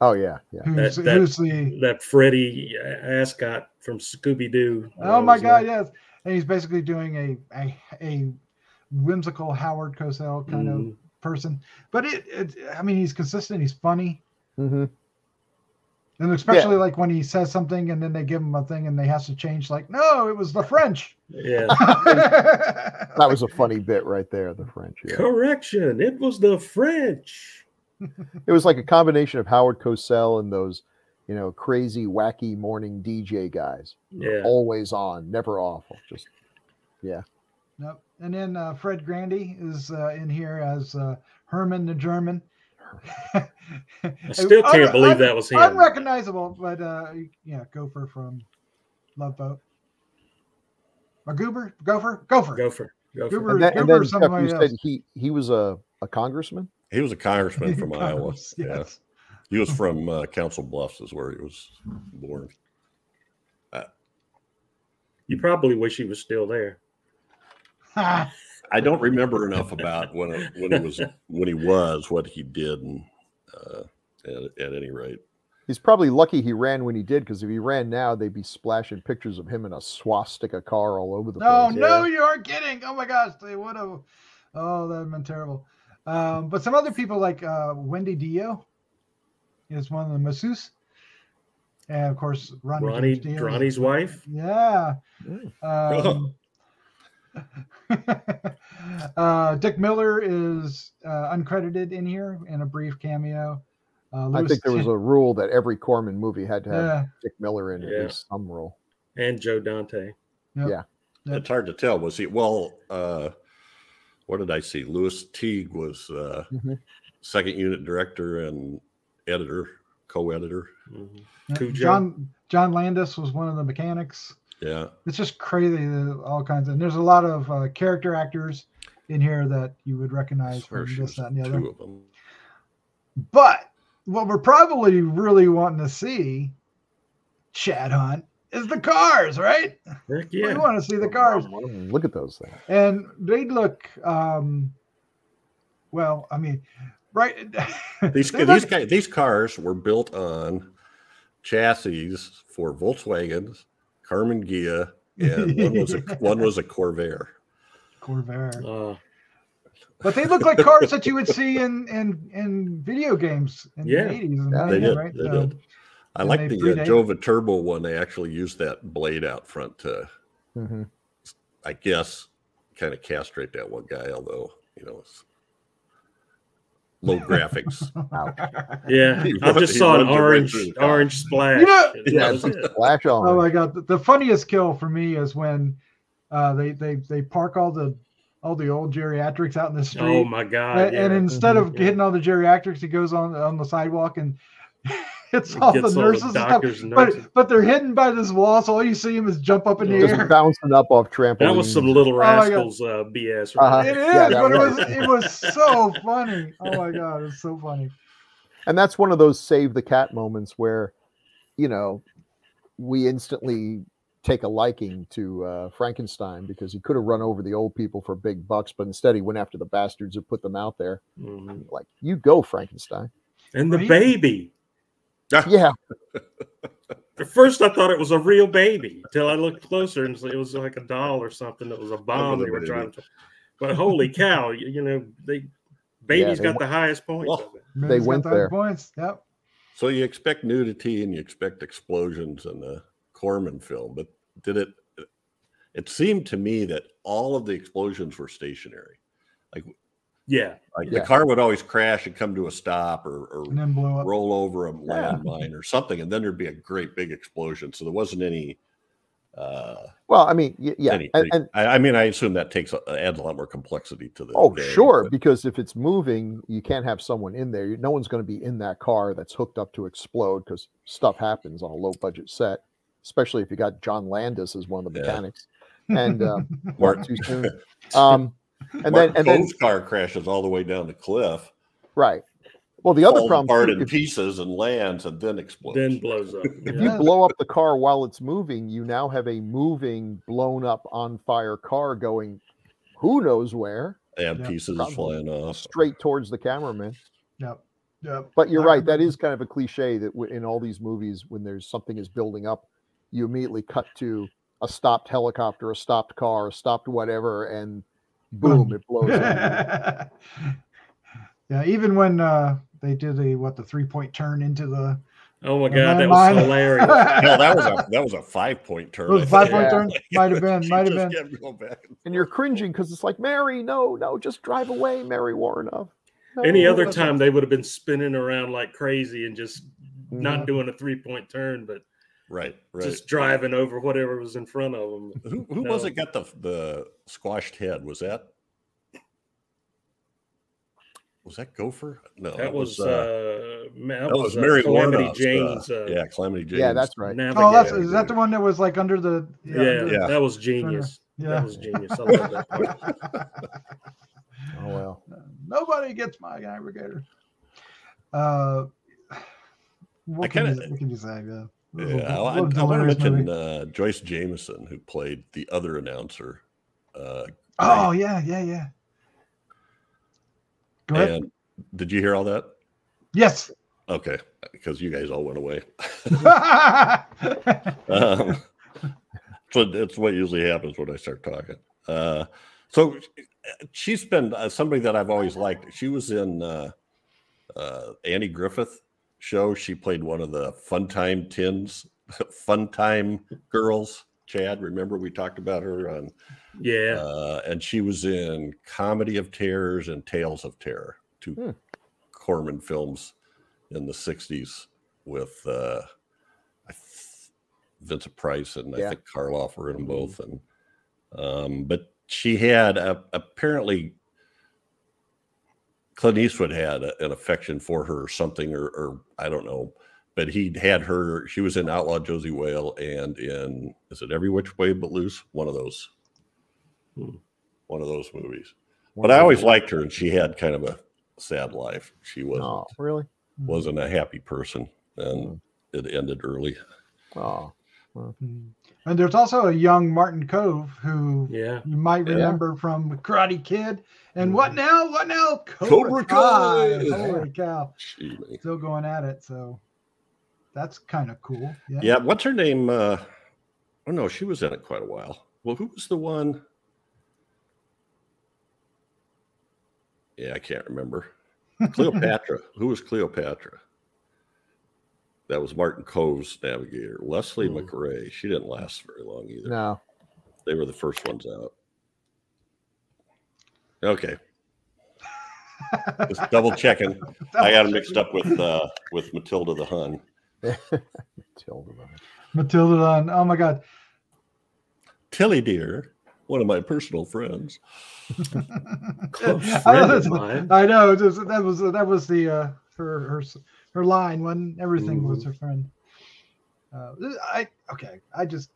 Oh yeah, yeah. Who's, that- who's the That Freddy ascot from Scooby Doo. oh my god, yes, and he's basically doing a a, a whimsical Howard Cosell kind Mm-hmm. of person, but it, it I mean he's consistent, he's funny, hmm and especially like when he says something and then they give him a thing and they has to change, like no, it was the French. Yeah. That was a funny bit right there. The French. Yeah. Correction. It was the French. It was like a combination of Howard Cosell and those, you know, crazy, wacky morning DJ guys. Yeah. Always on, never off. Just yeah. Yep. And then uh, Fred Grandy is uh, in here as uh, Herman the German. I still can't Un- believe un- that was him. Unrecognizable, but uh, yeah, Gopher from Love Boat. Or Goober? Gopher? Gopher. Gopher. Gopher. Goober. and then, and then Chuck, you else. said he he was a, a congressman. He was a congressman from Iowa. Congress, Yeah. yes. He was from uh, Council Bluffs, is where he was born. You probably wish he was still there. Ha! I don't remember enough about when it, when he was when he was what he did, and uh, at, at any rate, He's probably lucky he ran when he did, because if he ran now, they'd be splashing pictures of him in a swastika car all over the no, place. no, you aren't kidding. Oh my gosh, they would have. Oh, that would have been terrible. Um, but some other people like uh, Wendy Dio is one of the masseuse. And of course, Ronnie, Ronnie, James Dio is- Ronnie's wife. Yeah. Um, uh, Dick Miller is uh, uncredited in here in a brief cameo. Uh, I think there was a rule that every Corman movie had to have yeah, Dick Miller in Yeah. at least some role. and Joe Dante. yep. Yeah. Yep. it's hard to tell. Was he well? Uh, what did I see? Lewis Teague was uh, Mhm. second unit director and editor, co-editor. Mhm. John John Landis was one of the mechanics. Yeah, It's just crazy, all kinds of. And there's a lot of uh, character actors in here that you would recognize swear from this, that, and the other. two of them. But what we're probably really wanting to see, Chad Hunt, is the cars, right? Heck We want to see the cars. Look at those things. and they look um well i mean right These they these look- guys, these cars were built on chassis for Volkswagens, Karmann Ghia, and one was a one was a Corvair. Corvair. Uh, but they look like cars that you would see in in in video games in Yeah. the 80s Yeah, They did. right They So, did. I like the uh. Joe Viterbo one. They actually used that blade out front to, Mhm. I guess, kind of castrate that one guy. Although you know, it's low graphics. Yeah. He I run- just saw an runs right orange through the car. orange splash. You know- and Yeah. was it. Flash on. oh my god the, the funniest kill for me is when uh they they they park all the all the old geriatrics out in the street Oh my god. and, yeah. and instead of Mhm. Yeah. hitting all the geriatrics he goes on on the sidewalk and hits all the all nurses and stuff doctors and nurses. but but they're hidden by this wall, so all you see him is jump up in the Just air. bouncing up off trampolines. That was some little Oh rascals uh, BS. Uh-huh. Right It there. is, Yeah, that but it was- was it was so funny. Oh my god, it's so funny. and that's one of those save the cat moments where you know we instantly take a liking to uh, frankenstein because he could have run over the old people for big bucks but instead he went after the bastards who put them out there Mhm. like you go frankenstein And the Right? baby. Yeah At first, I thought it was a real baby until I looked closer and it was like a doll or something. that was a bomb they were baby. trying to. But holy cow! You, you know, they baby's they got the highest points. Well, of it. Went the there. Points. Yep. So you expect nudity and you expect explosions in the Corman film, but did it? It seemed to me that all of the explosions were stationary. Yeah, Like Yeah. the car would always crash and come to a stop or, or And then blow up. roll over a landmine or something, and then there'd be a great big explosion. So there wasn't any Uh, Well, I mean, yeah, any- and, and I, I mean, I assume that takes a, adds a lot more complexity to the. oh, game, sure, but- because if it's moving, you can't have someone in there. No one's going to be in that car that's hooked up to explode because stuff happens on a low budget set, especially if you got John Landis as one of the Yeah. mechanics. And uh, Mark, too soon. Um, and Mark then and then Kove's car crashes all the way down the cliff. right. Well, the other falls problem apart in if, pieces and lands and then explodes. Then blows up. if you blow up the car while it's moving, you now have a moving, blown up, on fire car going, who knows where, and Yeah, pieces probably. flying off. straight towards the cameraman. Yep. Yep. But you're right. That is kind of a cliche that w- in all these movies, when there's something is building up, you immediately cut to a stopped helicopter, a stopped car, a stopped whatever, and boom, it blows up. yeah, even when uh, they did the what the three point turn into the Oh my god, that was hilarious. Hell, that was a that was a five point turn. It was I a five point Yeah. turn. Might have been. Might have been. kept going back and And you're cringing because it's like, Mary, no, no, just drive away, Mary Woronov. Any other time they would have been spinning around like crazy and just Mhm. not doing a three point turn, but Right, right. just driving over whatever was in front of them. who who was it got the the squashed head? Was that was that Gopher? No, That was uh, ma- that, that was uh, Mary Calamity Woronov's, James. Uh, Uh, yeah, Calamity Jane. Yeah, that's right. Oh, that's is that the one that was like under the yeah, under- Yeah. that was genius. Yeah. That was genius. I love that part. Oh, well. Nobody gets my aggregator. Uh, what, I can kinda- you, what can you say? Yeah. This was a- Yeah, I, I, this was a I want to mention uh, Joyce Jameson, who played the other announcer. Uh, oh yeah, yeah, yeah. Go ahead. and did you hear all that? Yes. Okay, because you guys all went away. um, so that's what usually happens when I start talking. Uh, so she's been uh, somebody that I've always liked. She was in uh, uh, Andy Griffith show. She played one of the Fun Time Tins, Fun Time Girls. Chad, remember we talked about her on, Yeah. uh, and she was in Comedy of Terrors and Tales of Terror, two Hmm. Corman films in the '60s with uh, I th- Vincent Price and I think Karloff were in them both. And um, but she had a, apparently Clint Eastwood had a, an affection for her or something, or, or I don't know. But he had her. She was in Outlaw Josey Wales and in is it Every Which Way But Loose? One of those. Hmm. One of those movies. One But I always liked her, and she had kind of a sad life. She wasn't Oh, really? wasn't a happy person, and it ended early. Oh, Mm. And there's also a young Martin Kove who Yeah. you might Yeah. remember from Karate Kid. And Mhm. what now? What now? Cobra Kai! Holy cow. Gee. Still going at it. So that's kind of cool. Yeah. Yeah, what's her name? Uh, oh no, she was in it quite a while. Well, who was the one? Yeah, I can't remember. Cleopatra. who was Cleopatra? That was Martin Kove's navigator. Leslie Hmm. McRae. She didn't last very long either. no. They were the first ones out. Okay, just double checking. I got them mixed up with uh, with Matilda the Hun. Tilda. Matilda Dunn. Oh my God. Tilly dear, one of my personal friends. Close I know, of mine. I know. it was- that was that was the uh, her her her line when everything was her friend. Uh, I okay. I just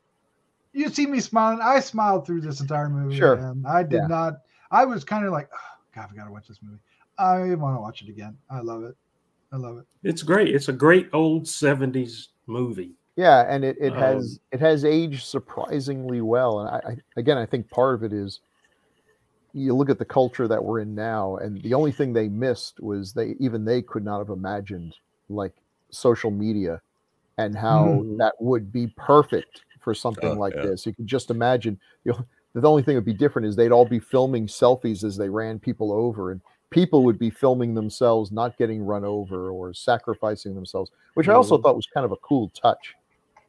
you see me smiling. I smiled through this entire movie. Sure. And I did Yeah. not. I was kind of like, oh, God, we gotta watch this movie. I want to watch it again. I love it. I love it. It's great. It's a great old 70s movie. Yeah, and it, it Um, has it has aged surprisingly well. And I, I again I think part of it is you look at the culture that we're in now, and the only thing they missed was they even they could not have imagined like social media and how Mhm. that would be perfect for something Oh, like yeah. this. You could just imagine you know, the only thing that would be different is they'd all be filming selfies as they ran people over and people would be filming themselves not getting run over or sacrificing themselves, which I also Mhm. thought was kind of a cool touch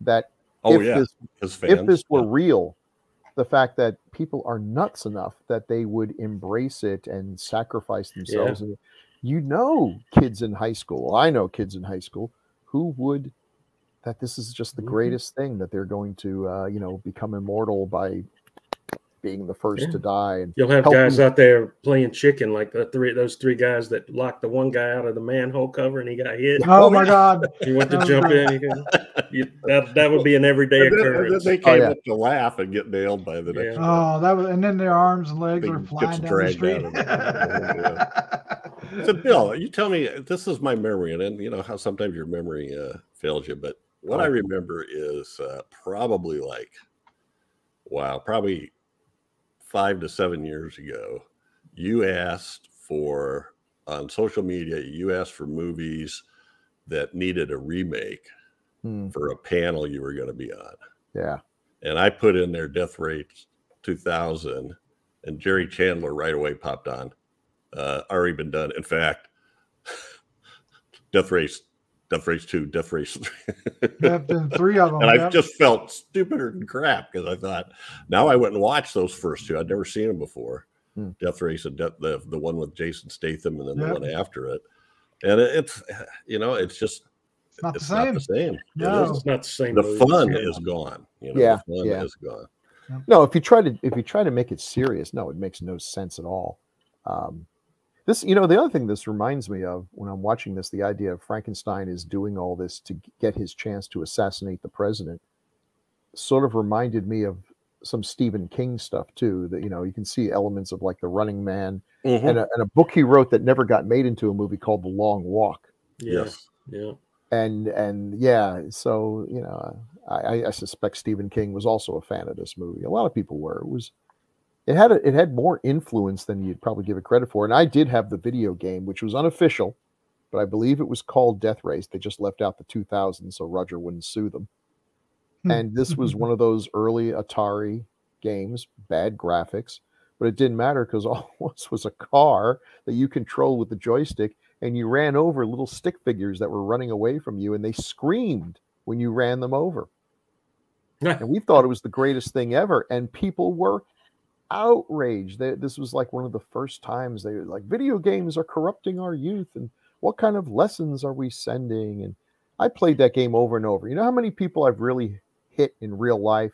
that Oh if yeah, this fans. if this were yeah. real, the fact that people are nuts enough that they would embrace it and sacrifice themselves. And you know, kids in high school, I know kids in high school who would that this is just the Mhm. greatest thing that they're going to uh, you know become immortal by being the first Yeah. to die and You'll have Help guys me. out there playing chicken, like the three those three guys that locked the one guy out of the manhole cover and he got hit. Oh my God. He went to jump in. He could, you, that that would be an everyday And then, and then occurrence. they came yeah. up to laugh and get nailed by the next. Yeah. Oh, that was, and then their arms and legs They were flying down the dragged street. So, Bill, you tell me this is my memory, and then you know how sometimes your memory uh, fails you. But what I Oh. remember is uh, probably like, wow, probably five to seven years ago, you asked for on social media, you asked for movies that needed a remake hmm, for a panel you were going to be on yeah and I put in there Death Race 2000, and Jerry Chandler right away popped on. Uh, already been done. In fact, Death Race, Death Race 2, Death Race 3. Yep, been three of them. and I yep. just felt stupider than crap because I thought, now I went and watched those first two. I'd never seen them before. Hmm. Death Race and Death, the, the one with Jason Statham and then Yep. the one after it. And it, it's, you know, it's just, It's not the it's same. not the same. No. isn't. It's not the same. The fun is gone. You know, Yeah, the fun yeah. is gone. no if you try to if you try to make it serious no it makes no sense at all um, this you know the other thing this reminds me of when i'm watching this the idea of frankenstein is doing all this to get his chance to assassinate the president sort of reminded me of some stephen king stuff too that you know you can see elements of like the running man Mhm. and, a, and a book he wrote that never got made into a movie called the long walk Yeah. Yes. Yeah. and and yeah so you know I, I suspect stephen king was also a fan of this movie a lot of people were it was it had a, it had more influence than you'd probably give it credit for and i did have the video game which was unofficial but i believe it was called death race. They just left out the 2000 so roger wouldn't sue them. Hmm. and this was one of those early atari games bad graphics but it didn't matter because all it was was a car that you control with the joystick and you ran over little stick figures that were running away from you and they screamed when you ran them over. And we thought it was the greatest thing ever and people were outraged they, this was like one of the first times they were like video games are corrupting our youth and what kind of lessons are we sending and i played that game over and over you know how many people i've really hit in real life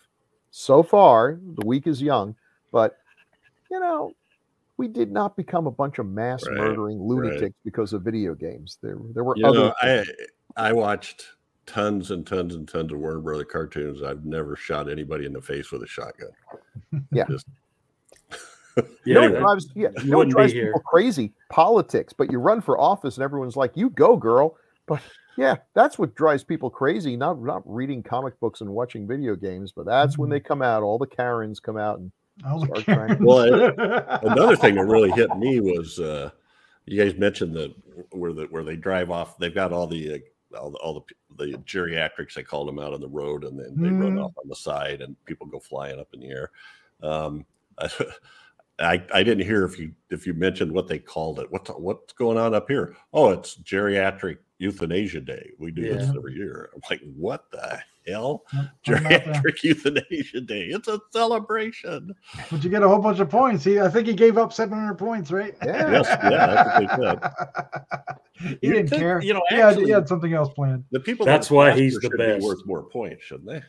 so far the week is young but you know we did not become a bunch of mass Right, murdering right. lunatics because of video games there there were You other know. I I watched tons and tons and tons of Warner Brother cartoons. I've never shot anybody in the face with a shotgun. Yeah. Just- Yeah. what that- drives, yeah, you you know what drives here. people crazy? Politics. But you run for office and everyone's like, "You go, girl." But yeah, that's what drives people crazy. Not not reading comic books and watching video games, but that's when they come out. All the Karens come out, and All the Start trying- Karens. Well, Another thing that really hit me was uh, you guys mentioned the where the where they drive off. They've got all the uh, all the, all the the geriatrics. They call them out on the road, and then they run Mhm. off on the side, and people go flying up in the air. Um, I, I I didn't hear if you if you mentioned what they called it. What's what's going on up here? Oh, it's geriatric euthanasia day. We do this every year. I'm like, what the hell? Yep, I'm out there. Geriatric euthanasia day. It's a celebration. But you get a whole bunch of points. He, I think he gave up 700 points, right? Yeah. Yes, yeah, that's what they said. he You'd didn't think, care. you know, he, had, he had something else planned. The people That's that why he's the best. Be worth more points, shouldn't they?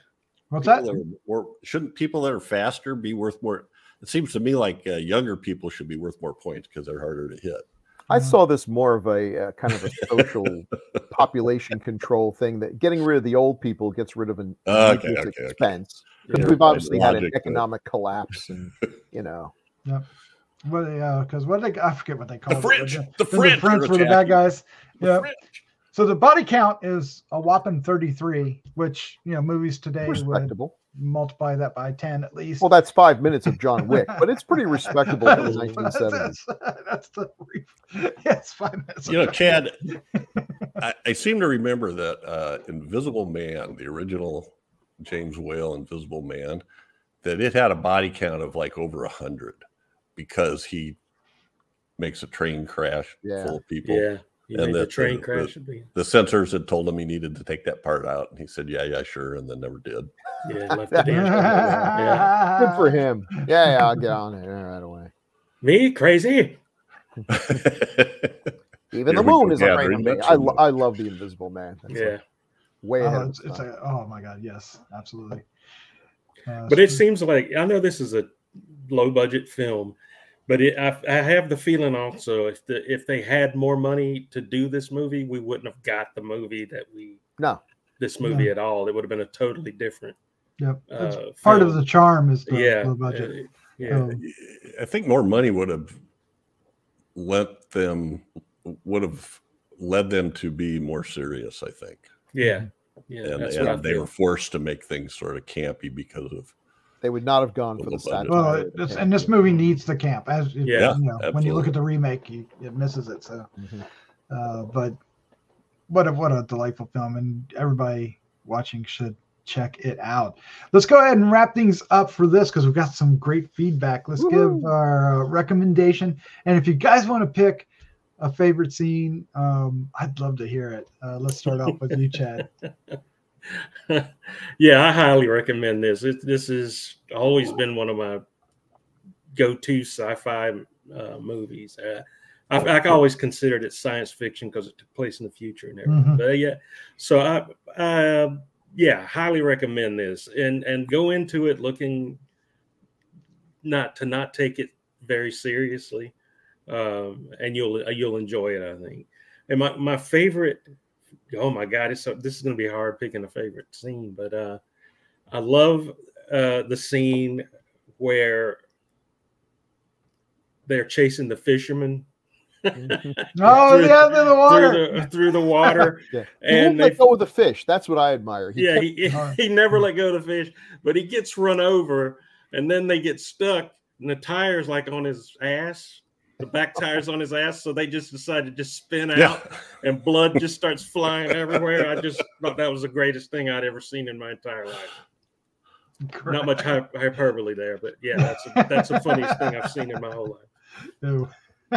What's People that? are more, shouldn't people that are faster be worth more? It seems to me like uh, younger people should be worth more points because they're harder to hit. I Mhm. saw this more of a uh, kind of a social population control thing that getting rid of the old people gets rid of an Okay, needless okay, okay. expense because Yeah. we've obviously had an logic, but- economic collapse, and you know, What? Yeah, because what they I forget what they call The it. French, but the The French, French were the bad guys. The Yeah. French. So the body count is a whopping 33, which you know movies today would respectable. Multiply that by 10 at least. Well, that's five minutes of John Wick, but it's pretty respectable for the That's- 1970s. That's, that's the brief. Yeah, it's five minutes. You know, John Chad, I, I seem to remember that uh, Invisible Man, the original James Whale Invisible Man, that it had a body count of like over a hundred because he makes a train crash Yeah. full of people. Yeah. You And the- the train the- crash the- be. The censors had told him he needed to take that part out, and he said, "Yeah, yeah, sure," and then never did. Yeah, left it in. Yeah. Good for him. Yeah, yeah, I'll get on it right away. Me crazy? Even Here the moon is a gathering of me. nuts I, lo- I love the Invisible Man. That's Yeah. like way ahead. Oh, it's, its it's time. oh my god, yes, absolutely. Uh, But it seems like I know this is a low budget film, but it, I, I have the feeling also if the if they had more money to do this movie, we wouldn't have got the movie that we No. this movie at all. It would have been a totally different. Yep, Uh, part of the charm is the yeah, low budget. uh, yeah, Um, I think more money would have let them would have led them to be more serious. I think, yeah, yeah. and, that's what I and they feel. were forced to make things sort of campy because of They would not have gone for the Low satire. well, or it, the this, and this movie needs the camp. As you Yeah, know, when you look at the remake, you, it misses it. So, Mhm. uh, but what a what a delightful film, and everybody watching should check it out. Let's go ahead and wrap things up for this because we've got some great feedback. Let's give our uh, recommendation, and if you guys want to pick a favorite scene, um, I'd love to hear it. Uh, let's start off with you, Chad. yeah, I highly recommend this. It, this has always been one of my go-to sci-fi uh, movies. Uh, I, I always considered it science fiction because it took place in the future and everything. Mhm. But yeah, so I, I, uh, yeah, highly recommend this and and go into it looking not to not take it very seriously, um, and you'll you'll enjoy it. I think. And my my favorite oh my god it's so, this is going to be hard picking a favorite scene but uh i love uh the scene where they're chasing the fisherman Oh, Through- yeah, in the water. through the through the water Yeah. He and won't they, let go of the fish. That's what I admire. He yeah kept- he, he never let go of the fish but he gets run over and then they get stuck and the tires like on his ass the back tires on his ass so they just decide to just spin out yeah. and blood just starts flying everywhere. I just thought that was the greatest thing I'd ever seen in my entire life. Not much hyperbole there, but yeah, that's a, that's the funniest thing I've seen in my whole life. Ew.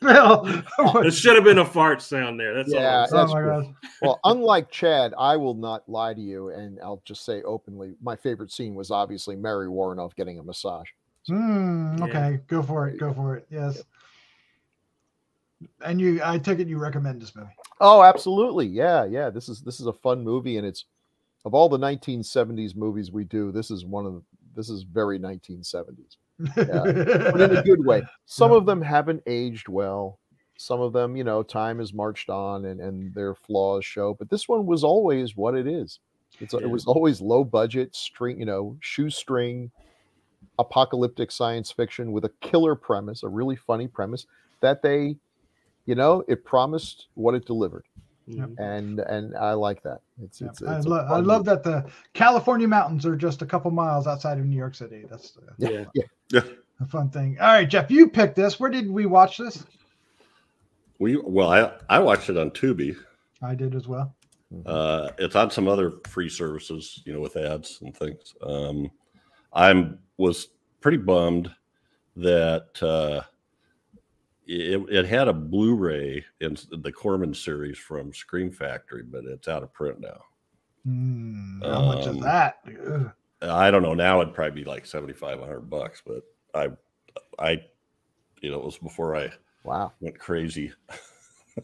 Bill, There should have been a fart sound there. That's Yeah, all. oh that's my true. gosh. well, unlike Chad, I will not lie to you, and I'll just say openly, my favorite scene was obviously Mary Woronov getting a massage. Hmm, yeah. okay, go for it. Go for it. Yes. And you, I take it you recommend this movie. Oh, absolutely. Yeah, yeah. This is this is a fun movie, and it's of all the 1970s movies we do, this is one of the, this is very 1970s, but in a good way. Some Yeah. of them haven't aged well. Some of them, you know, time has marched on, and and their flaws show. But this one was always what it is. It's Yeah. it was always low budget, string, you know, shoestring, apocalyptic science fiction with a killer premise, a really funny premise that they, you know, it promised what it delivered Mhm. and and I like that. It's Yeah, it's, I, it's a lo- I love that the California mountains are just a couple miles outside of New York City. That's the, Yeah. Yeah. a fun thing. All right, Jeff, you picked this. Where did we watch this? We well, I I watched it on Tubi. I did as well. Uh, it's on some other free services, you know, with ads and things. Um, I'm was pretty bummed that uh, it, it had a Blu-ray in the Corman series from Scream Factory, but it's out of print now. Hmm, how much is Um, that? Ugh. I don't know. Now it'd probably be like seventy five hundred bucks, but I, I, you know, it was before I Wow. went crazy,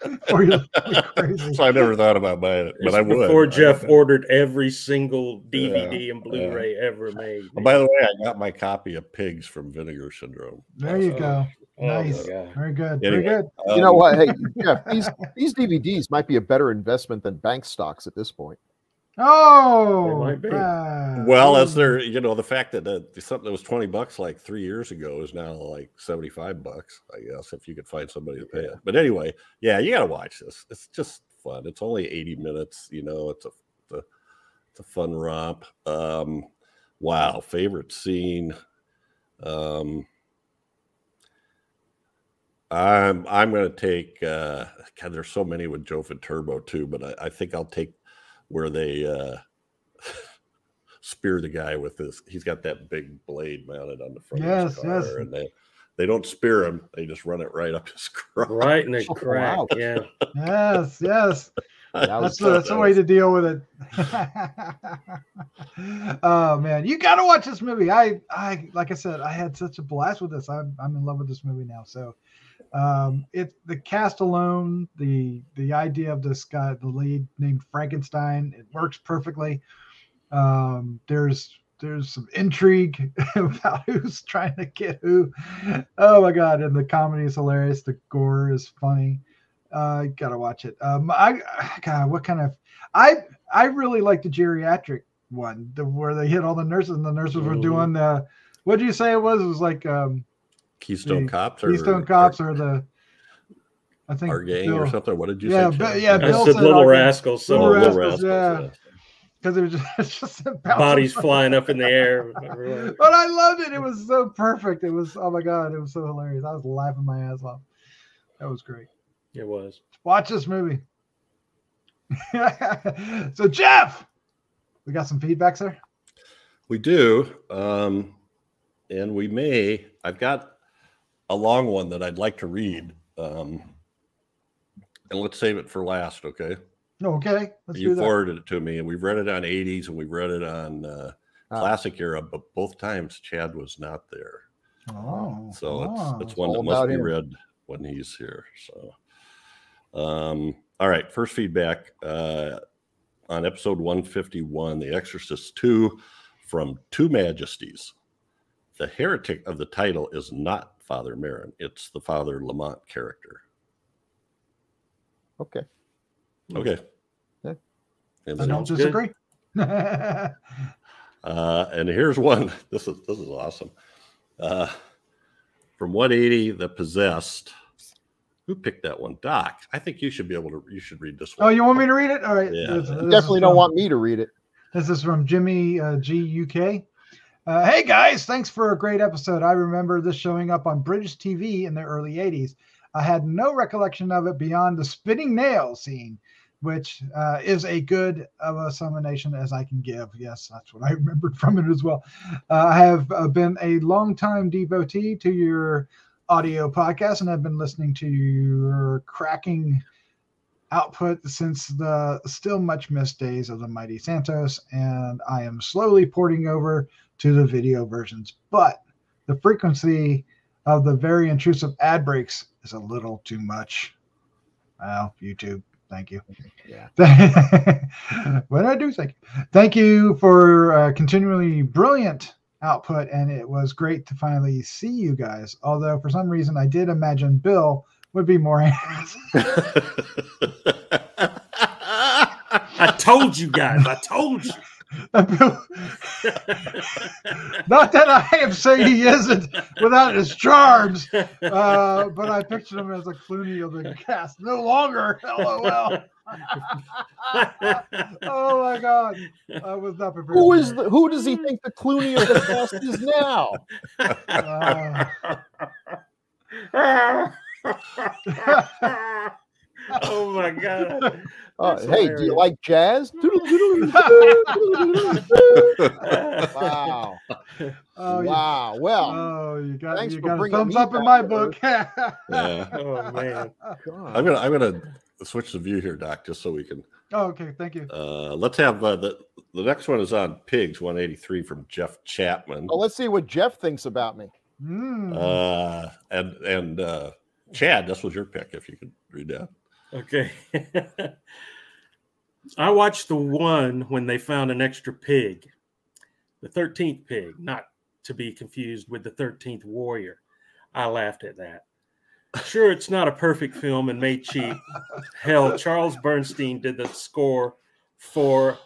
crazy. so I never thought about buying it. But It's I would. Before Jeff would. ordered every single DVD and Blu-ray ever made. Oh, by the way, I got my copy of Pigs from Vinegar Syndrome. There you go. Oh my nice. God. Very good. Very Anyway, good. You know Um, what? Hey, Jeff, these these DVDs might be a better investment than bank stocks at this point. Oh, might be. ah, Well, ooh. as there, you know, the fact that uh, something that was twenty bucks like three years ago is now like seventy five bucks. I guess if you could find somebody to pay it. But anyway, yeah, you got to watch this. It's just fun. It's only eighty minutes. You know, it's a it's a, it's a fun romp. Um, wow, favorite scene. Um, I'm I'm going to take. Uh, God, there's so many with Joe Turbo too, but I, I think I'll take where they. Uh, spear the guy with this. He's got that big blade mounted on the front Yes, of his car, yes. and they they don't spear him; they just run it right up his crotch. Right in the Oh, crack. wow. Yeah. Yes, yes. That was That's the, that's the way to deal with it. oh man, you got to watch this movie. I, I, like I said, I had such a blast with this. I'm, I'm in love with this movie now. So, Um, it the cast alone, the the idea of this guy, the lead named Frankenstein, it works perfectly. Um, there's there's some intrigue about who's trying to get who. Oh my god! And the comedy is hilarious. The gore is funny. Uh, gotta watch it. Um, I God, what kind of I I really like the geriatric one, the where they hit all the nurses and the nurses were Oh. doing the. What did you say it was? It was like um, Keystone the Cops or Keystone Cops or the. I think our gang or something. What did you Yeah, say? but- Chad? yeah, I Bill said said Little our- Rascals. Little So Little Rascals, yeah. because it was just, just bodies flying up in the air. But I loved it. It was so perfect. It was oh my god, it was so hilarious. I was laughing my ass off. That was great. It was. Watch this movie. so Jeff, we got some feedback, sir. We do. Um, and we may, I've got a long one that I'd like to read. Um, and let's save it for last, okay? Okay, let's you do that. forwarded it to me, and we've read it on 80s and we've read it on uh, Ah. classic era, but both times Chad was not there. Oh, So oh. it's, it's one that must be him. read when he's here. So, um, all right, first feedback uh, on episode 151, The Exorcist 2 from Two Majesties. The heretic of the title is not Father Merrin, it's the Father Lamont character. Okay. Okay. Yeah. And I don't Sounds good. disagree. Uh, and here's one. This is this is awesome. Uh, from 180, the possessed. Who picked that one? Doc. I think you should be able to. You should read this oh, one. you want me to read it? All right. Yeah. This- this You is definitely don't from- want me to read it. This is from Jimmy uh, G UK. Uh, hey guys, thanks for a great episode. I remember this showing up on British TV in the early 80s. I had no recollection of it beyond the spinning nail scene, which uh, is a good of a summation as I can give. Yes, that's what I remembered from it as well. Uh, I have uh, been a longtime devotee to your audio podcast and I've been listening to your cracking output since the still much missed days of the Mighty Santos, and I am slowly porting over to the video versions. But the frequency of the very intrusive ad breaks is a little too much. Well, YouTube, thank you. Yeah. what did I do? Thank you. Thank you for uh, continually brilliant output, and it was great to finally see you guys. Although for some reason I did imagine Bill would be more hands. I told you guys. I told you. Not that I am saying he isn't without his charms, uh, but I pictured him as a Clooney of the cast. No longer, lol. oh my god, I was not prepared. Who for is it. the, who does he think the Clooney of the cast is now? Uh, oh my god. Uh, That's hey, do you like jazz? wow. oh, Wow. Well, oh, you got Thanks you for got a bringing thumbs up in my book. yeah. Oh man. God. I'm gonna I'm gonna switch the view here, Doc, just so we can. oh, okay, thank you. Uh, let's have uh, the the next one is on pigs 183 from Jeff Chapman. Oh, let's see what Jeff thinks about me. Mm. Uh, and and uh, Chad, this was your pick. If you could read that. Okay. I watched the one when they found an extra pig, the 13th pig, not to be confused with the 13th warrior. I laughed at that. Sure, it's not a perfect film and made cheap. Hell, Charles Bernstein did the score for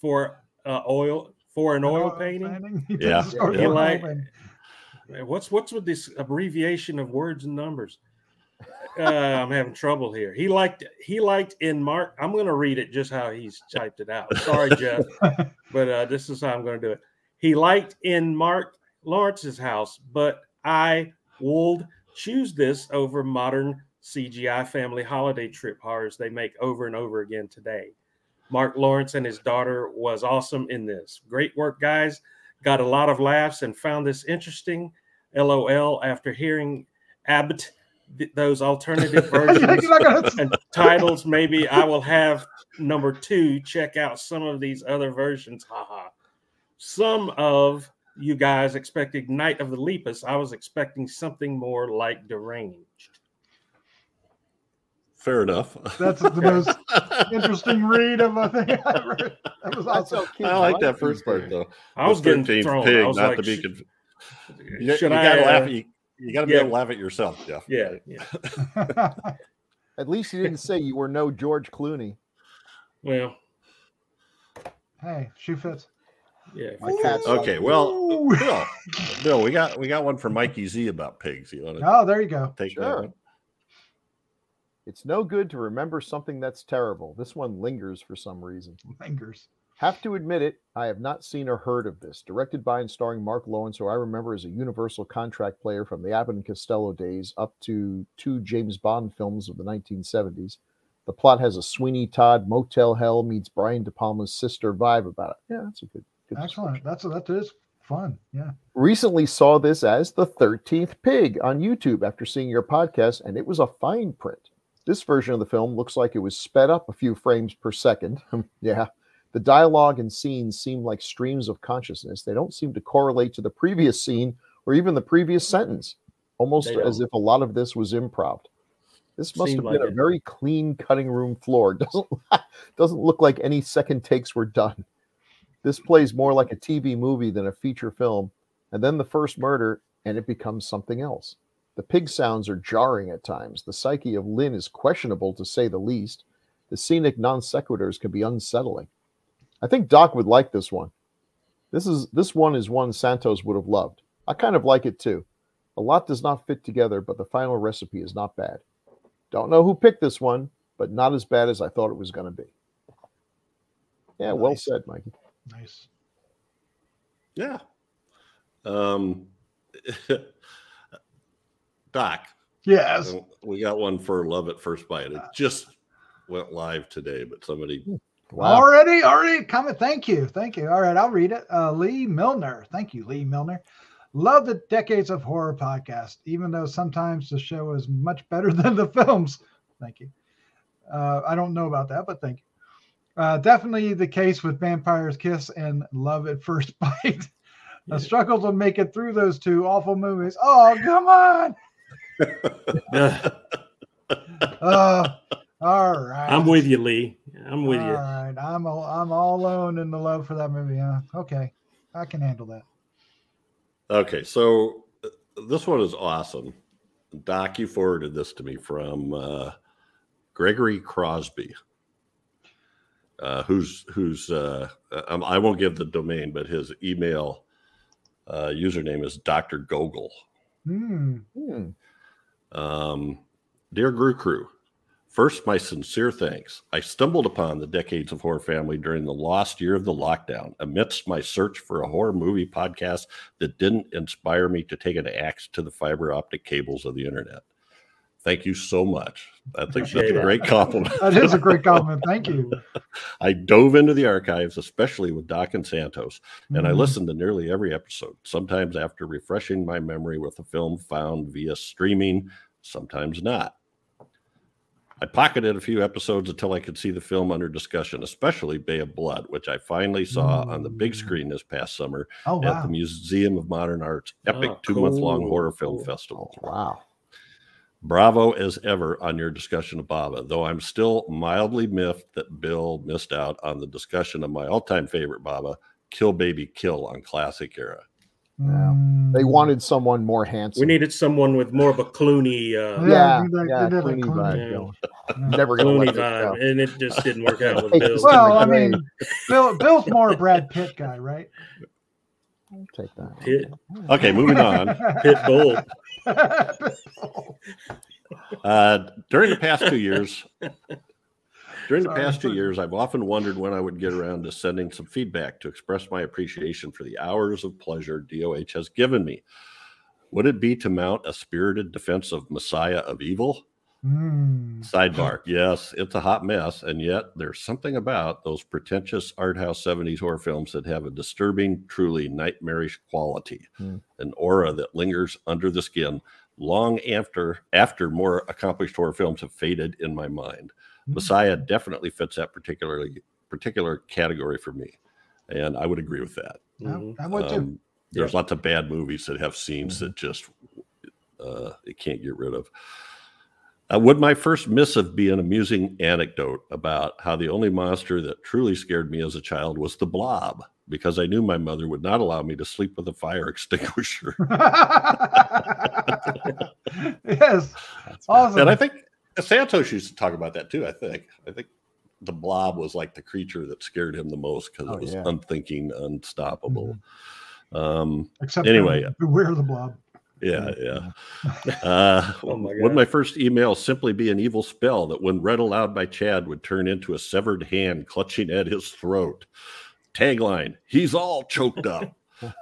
for uh, oil for an oil painting. He did Yeah, the score yeah. for an Like- painting. What's what's with this abbreviation of words and numbers? Uh, I'm having trouble here. He liked he liked in Mark. I'm going to read it just how he's typed it out. Sorry, Jeff, but uh, this is how I'm going to do it. He liked in Marc Lawrence's house, but I would choose this over modern CGI family holiday trip horrors they make over and over again today. Marc Lawrence and his daughter was awesome in this. Great work, guys. Got a lot of laughs and found this interesting. LOL after hearing Abbott th- those alternative versions You're not gonna- and titles. Maybe I will have number two check out some of these other versions. Haha. Some of you guys expected Night of the Lepus. I was expecting something more like deranged. Fair enough. That's the most interesting read of a thing I ever. That was awesome. I like like that first part though. I was getting 13th thrown. pig, I was not like, to be sh- conf- you, should you I? gotta uh, laugh. You, you gotta be yeah. able to laugh at yourself, Jeff. yeah, yeah. At least you didn't say you were no George Clooney. Well, hey, shoe fits. yeah. My cat's Okay, like- well, Ooh. Bill, Bill, we got we got one from Mikey Z about pigs. You want to Oh, there you go. take that one? It's no good to remember something that's terrible. This one lingers for some reason. Fingers. Have to admit it, I have not seen or heard of this. Directed by and starring Marc Lawrence, who I remember as a Universal contract player from the Abbott and Costello days up to two James Bond films of the 1970s. The plot has a Sweeney Todd Motel Hell meets Brian De Palma's sister vibe about it. Yeah, that's a good, good Excellent. That's that is fun. Yeah. Recently saw this as the 13th Pig on YouTube after seeing your podcast, and it was a fine print. This version of the film looks like it was sped up a few frames per second. yeah. The dialogue and scenes seem like streams of consciousness. They don't seem to correlate to the previous scene or even the previous sentence, almost as if a lot of this was improv. This must Seemed have been like a it. very clean cutting room floor. Doesn't doesn't look like any second takes were done. This plays more like a TV movie than a feature film, and then the first murder, and it becomes something else. The pig sounds are jarring at times. The psyche of Lynn is questionable to say the least. The scenic non sequiturs can be unsettling. I think Doc would like this one. This is this one is one Santos would have loved. I kind of like it too. A lot does not fit together, but the final recipe is not bad. Don't know who picked this one, but not as bad as I thought it was going to be. Yeah, well said, Mikey. Nice. Yeah. Um, Doc, Yes. we got one for Love at First Bite. It just went live today, but somebody Wow. Already, already comment. Thank you. Thank you. All right, I'll read it. Uh, Lee Milner. Thank you, Lee Milner. Love the Decades of Horror podcast, even though sometimes the show is much better than the films. Thank you. Uh, I don't know about that, but thank you. Uh, definitely the case with Vampire's Kiss and Love at First Bite. Yeah. I struggle to make it through those two awful movies. Oh, come on. Ugh, Uh, all right. I'm with you, Lee. I'm with All you. right, I'm all, I'm all alone in the love for that movie. Yeah, okay, I can handle that. Okay, so uh, this one is awesome. Doc, you forwarded this to me from uh, Gregory Crosby, uh, who's who's uh, um, I won't give the domain, but his email uh, username is Doctor Gogol. Hmm. Hmm. Um, dear Grue Crew, first, my sincere thanks. I stumbled upon the Decades of Horror family during the lost year of the lockdown, amidst my search for a horror movie podcast that didn't inspire me to take an axe to the fiber optic cables of the internet. Thank you so much. I think that's Appreciate a great compliment. That is a great compliment. Thank you. I dove into the archives, especially with Doc and Santos, and I Mhm. listened to nearly every episode, sometimes after refreshing my memory with a film found via streaming, sometimes not. I pocketed a few episodes until I could see the film under discussion, especially Bay of Blood, which I finally saw on the big Mm. screen this past summer Oh at wow. the Museum of Modern Art's epic Oh, two month long cool, horror film cool. festival. Wow. Bravo as ever on your discussion of Bava, though I'm still mildly miffed that Bill missed out on the discussion of my all time favorite Bava, Kill Baby Kill on Classic Era. Mm. They wanted someone more handsome. We needed someone with more of a Clooney, uh, yeah, they did- yeah, they did a Clooney Clooney. vibe Yeah. Never gonna Clooney vibe, go. and it just didn't work out with Bill. Well, I mean, Bill Bill's more a Brad Pitt guy, right? I'll take that. Pitt, Okay, moving on. Pit Bull. Uh, during the past two years, during the Sorry, past two years, I've often wondered when I would get around to sending some feedback to express my appreciation for the hours of pleasure DOH has given me. Would it be to mount a spirited defense of Messiah of Evil? Mm. Sidebar: Yes, it's a hot mess, and yet there's something about those pretentious art house '70s horror films that have a disturbing, truly nightmarish quality, Hmm. an aura that lingers under the skin long after after more accomplished horror films have faded in my mind. Hmm. Messiah definitely fits that particularly particular category for me, and I would agree with that. Yeah. I would too. Um, There's Yeah. lots of bad movies that have scenes Mm-hmm. that just uh, it can't get rid of. Uh, would my first missive be an amusing anecdote about how the only monster that truly scared me as a child was the blob? Because I knew my mother would not allow me to sleep with a fire extinguisher. yes, awesome. And I think Santos used to talk about that too. I think. I think the blob was like the creature that scared him the most because Oh, it was yeah. unthinking, unstoppable. Um, Except anyway. for beware the blob. Yeah, yeah. Uh, Oh my would my first email simply be an evil spell that, when read aloud by Chad, would turn into a severed hand clutching at his throat? Tagline: He's all choked up.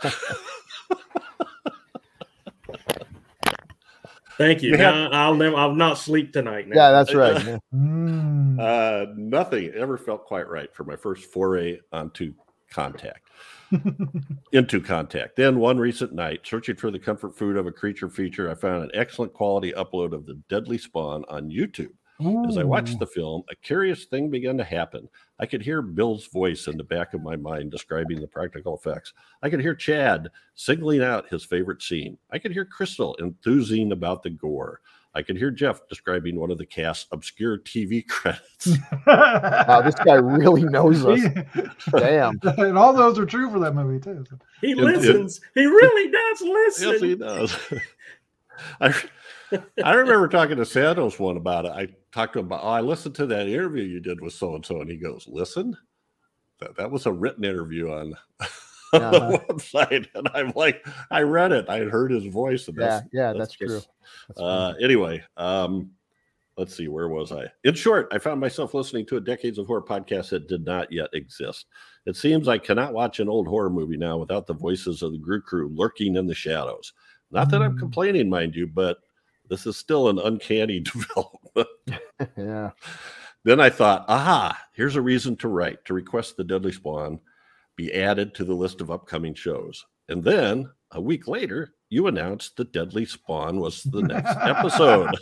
Thank you. You have- Now, I'll never. I'll not sleep tonight. Now. Yeah, that's right. Mm. Uh, nothing ever felt quite right for my first foray onto contact. into contact. Then one recent night, searching for the comfort food of a creature feature, I found an excellent quality upload of the Deadly Spawn on YouTube. As I watched the film, a curious thing began to happen. I could hear Bill's voice in the back of my mind describing the practical effects. I could hear Chad singling out his favorite scene. I could hear Crystal enthusing about the gore. I could hear Jeff describing one of the cast's obscure TV credits. Wow, this guy really knows us. Damn. and all those are true for that movie too. so. He it- listens. he really does listen. yes, he does. I, I remember talking to Santos one about it. I talked to him about, oh, I listened to that interview you did with so and so, and he goes, "Listen, that, that was a written interview on." On Uh-huh. the website, and I'm like, I read it. I had heard his voice, and Yeah, that's, yeah, that's that's true. just- That's Uh, anyway, um, let's see, where was I? In short, I found myself listening to a Decades of Horror podcast that did not yet exist. It seems I cannot watch an old horror movie now without the voices of the Grue crew lurking in the shadows. Not that I'm Mm. complaining, mind you, but this is still an uncanny development. yeah. Then I thought, aha, here's a reason to write to request the Deadly Spawn be added to the list of upcoming shows. And then a week later, you announced the Deadly Spawn was the next episode.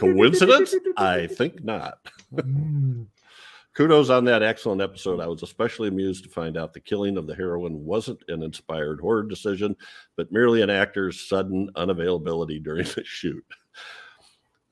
Coincidence? I think not. Mm. Kudos on that excellent episode. I was especially amused to find out the killing of the heroine wasn't an inspired horror decision, but merely an actor's sudden unavailability during the shoot.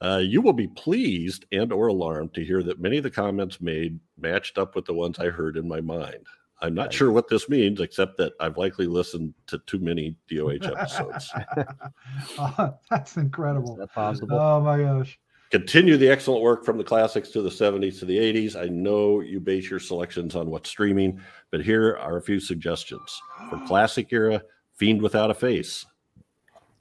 Uh, you will be pleased and or alarmed to hear that many of the comments made matched up with the ones I heard in my mind. I'm not Right. sure what this means, except that I've likely listened to too many DOH episodes. Oh, that's Is incredible. that possible? Oh my gosh. Continue the excellent work from the classics to the 70s to the 80s. I know you base your selections on what's streaming, but here are a few suggestions. For classic era, Fiend Without a Face,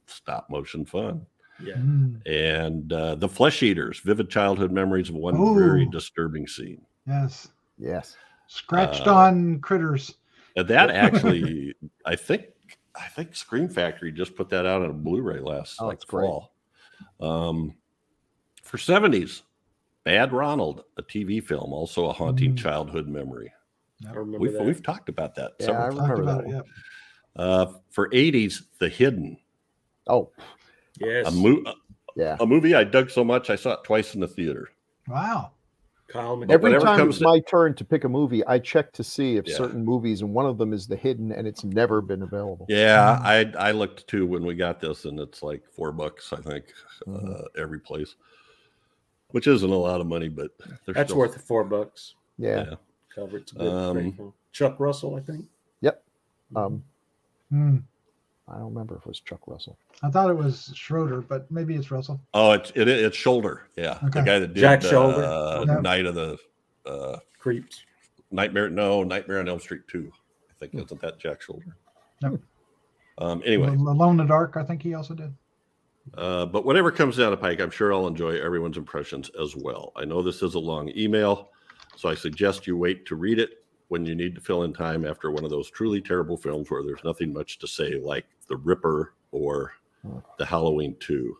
stop motion fun. Yeah. Mm. And uh, The Flesh Eaters, vivid childhood memories of one very disturbing scene. Yes. yes. Scratched Uh, on critters. That actually, I think, I think Scream Factory just put that out on a Blu-ray last Oh, like that's great. fall. Um, for 70s, Bad Ronald, a TV film, also a haunting Mm. childhood memory. I remember We've, that. we've talked about that. Yeah, several I times. Remember about that it. one. Yep. Uh, for 80s, The Hidden, Oh, yes. a, mo- yeah. a movie I dug so much I saw it twice in the theater. Wow. Kyle Mc- Every time it's to- my turn to pick a movie, I check to see if Yeah. certain movies, and one of them is The Hidden, and it's never been available. Yeah, Mm. I I looked too when we got this, and it's like four bucks, I think, Mhm. uh, every place, which isn't a lot of money, but That's still- worth four bucks. Yeah. Yeah. Cover it's a Um. Chuck Russell, I think. Um, Mm. I don't remember if it was Chuck Russell. I thought it was Schroeder, but maybe it's Russell. Oh, it's it, it's Sholder, yeah, the guy that did Jack Sholder. uh, Yeah. Night of the uh, Creeps. Nightmare. No, Nightmare on Elm Street two. I think isn't that Jack Sholder? No. Um. Anyway, Alone in the Dark, I think he also did. Uh, but whatever comes down the pike, I'm sure I'll enjoy everyone's impressions as well. I know this is a long email, so I suggest you wait to read it when you need to fill in time after one of those truly terrible films where there's nothing much to say, like The Ripper or The Halloween 2.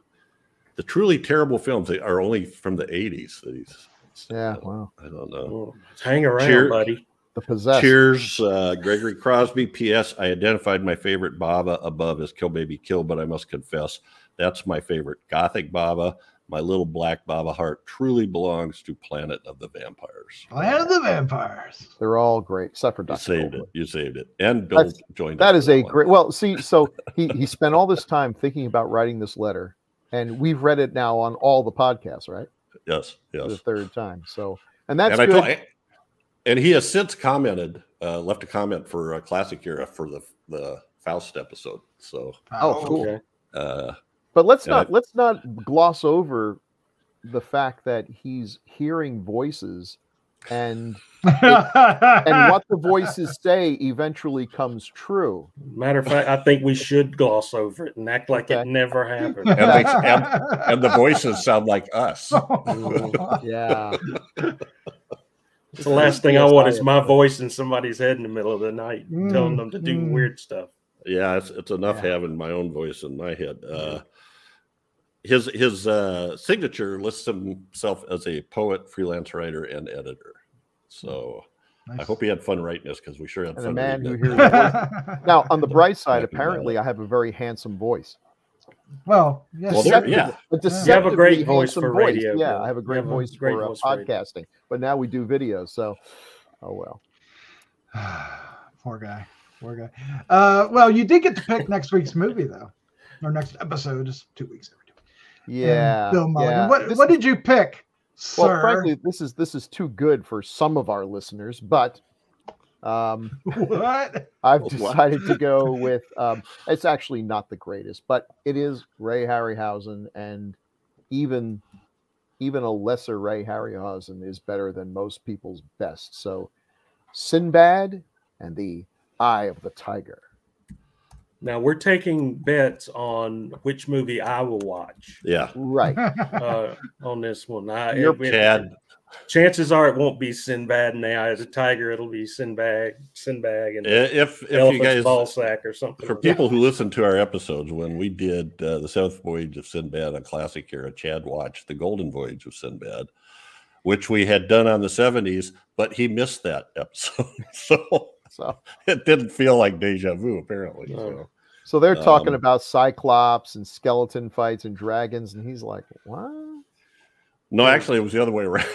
The truly terrible films they are only from the 80s. That he's, Yeah, wow. I don't know. Hang around, Cheer- buddy. The Possessed. Cheers, uh, Gregory Crosby. P.S. I identified my favorite Bava above as Kill Baby Kill, but I must confess that's my favorite Gothic Bava, My little black Bava heart truly belongs to Planet of the Vampires. Land of the Vampires. They're all great, except for You saved Goldblum. it. You saved it. And Bill That's- joined. That us is for a one. great. Well, see, so he he spent all this time thinking about writing this letter, and we've read it now on all the podcasts, right? Yes, For the third time. So, and that's and I good. told, and he has since commented, uh, left a comment for a classic era for the the Faust episode. So, Oh, cool. Okay. uh, But let's Yeah, not let's not gloss over the fact that he's hearing voices and and what the voices say eventually comes true. Matter of fact, I think we should gloss over it and act like Okay. it never happened. and, they, and, and the voices sound like us. Yeah. It's the last thing I want is my voice in somebody's head in the middle of the night, telling Mm, them to do mm. weird stuff. Yeah, it's, it's enough Yeah. having my own voice in my head. Uh, his his uh, signature lists himself as a poet, freelance writer, and editor. So I hope he had fun writing this because we sure had And a fun. man who hears. Now, on the bright side, apparently I have a very handsome voice. well, yes. Well, there- yeah. a You have a great voice handsome for voice. radio, Yeah, Bill. I have a great have a voice great for uh, voice for radio. podcasting. But now we do video, so oh well. Poor guy. Poor guy. Uh, well, you did get to pick next week's movie though, or next episode is two weeks. every two weeks. And Yeah. Bill Mulligan. yeah. What This What is- did you pick, well, sir? frankly, this is this is too good for some of our listeners, but um, what? I've What? decided to go with. Um, it's actually not the greatest, but it is Ray Harryhausen, and even even a lesser Ray Harryhausen is better than most people's best. So, Sinbad and the Eye of the Tiger. Now we're taking bets on which movie I will watch Yeah, Right. uh, on this one. I, You're it- Chad. Chances are it won't be Sinbad and the Eye of the Tiger. It'll be Sinbad, Sinbad, and If if you guys ball sack or something. for people who listen to our episodes when we did uh, the seventh voyage of sinbad a classic era chad watched the golden voyage of sinbad which we had done on the 70s but he missed that episode so So, it didn't feel like deja vu apparently so. No. so they're talking Um, about Cyclops and skeleton fights and dragons, and he's like, "What?" no actually it was the other way around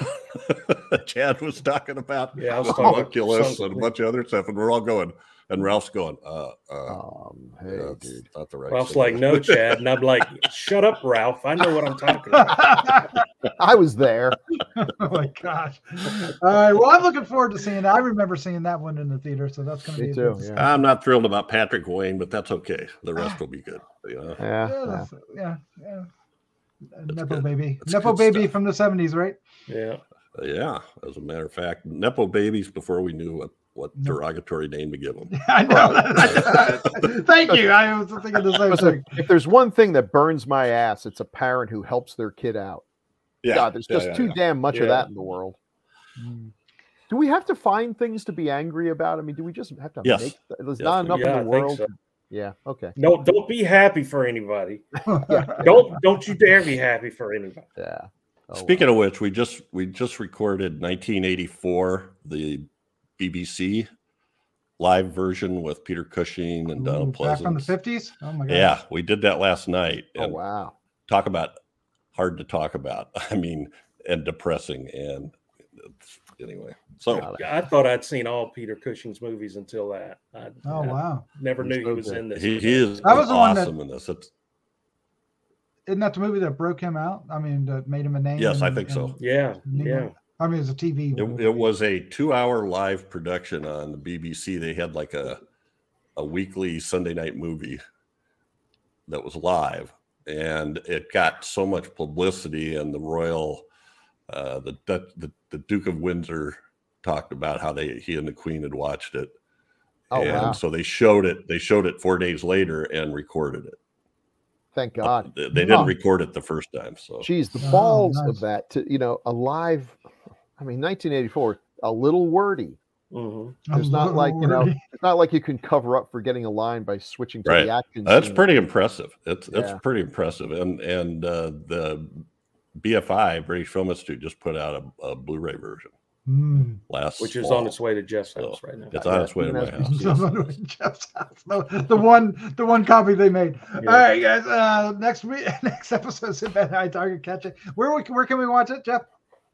chad was talking about Yeah, I was talking about Oculus and a bunch of other stuff and we're all going and ralph's going uh uh Um, hey, that's dude. not the right Ralph's thing. like, no, Chad. And I'm like, shut up, Ralph. I know what I'm talking about. I was there. oh my gosh! All right. Well, I'm looking forward to seeing. that. I remember seeing that one in the theater, so that's going to be too, yeah. i'm not thrilled about patrick wayne but that's okay the rest will be good you know? Yeah. Yeah, yeah. that's- yeah, yeah. Nepo good. baby, That's Nepo baby stuff. from the '70s, right? Yeah. Yeah, as a matter of fact, Nepo babies before we knew what, what No. derogatory name to give them. I know. Thank you. I was thinking the same Listen, thing. if there's one thing that burns my ass, it's a parent who helps their kid out. Yeah, God, there's yeah, just yeah, too yeah. damn much of that in the world. Mm. Do we have to find things to be angry about? I mean, do we just have to Yes. make? There's Yes, not enough Yeah, in the think world. so. Yeah. Okay. No, don't be happy for anybody. Don't don't you dare be happy for anybody. Yeah. Oh, Speaking of which, we just we just recorded 1984, the BBC live version with Peter Cushing and Ooh, Donald back from the '50s. Oh my god. Yeah, we did that last night. oh wow. talk about hard to talk about. I mean, and depressing. And anyway, so I thought I'd seen all Peter Cushing's movies until that. I, Oh I wow. never He's knew he was good. in this. he, he is That was the one that- awesome in this. It's, Isn't that the movie that broke him out? I mean, that made him a name. Yes, I and- think so. and- Yeah, yeah. I mean, it was a TV. It, it was a two-hour live production on the BBC. They had like a a weekly Sunday night movie that was live, and it got so much publicity. And the royal, uh, the, the the Duke of Windsor talked about how they he and the Queen had watched it, Oh and wow. so they showed it. They showed it four days later and recorded it. Thank God. They, they didn't record it the first time, so Geez, the Oh, balls nice. of that to you know, alive. I mean, 1984, a little wordy. hmm It's not like you know, it's not like you can cover up for getting a line by switching to Right. the action. That's scene. pretty impressive. It's Yeah. pretty impressive. And and uh, the BFI British Film Institute just put out a, a Blu-ray version. Mm. last which is fall. on its way to Jeff's house right now. It's on its way to my house. Someone with Jeff's house. The, the one, the one copy they made. Yeah. All right, guys. Uh, next week, next episode, is Bad High Target Catch It. Where we, where can we watch it, Jeff?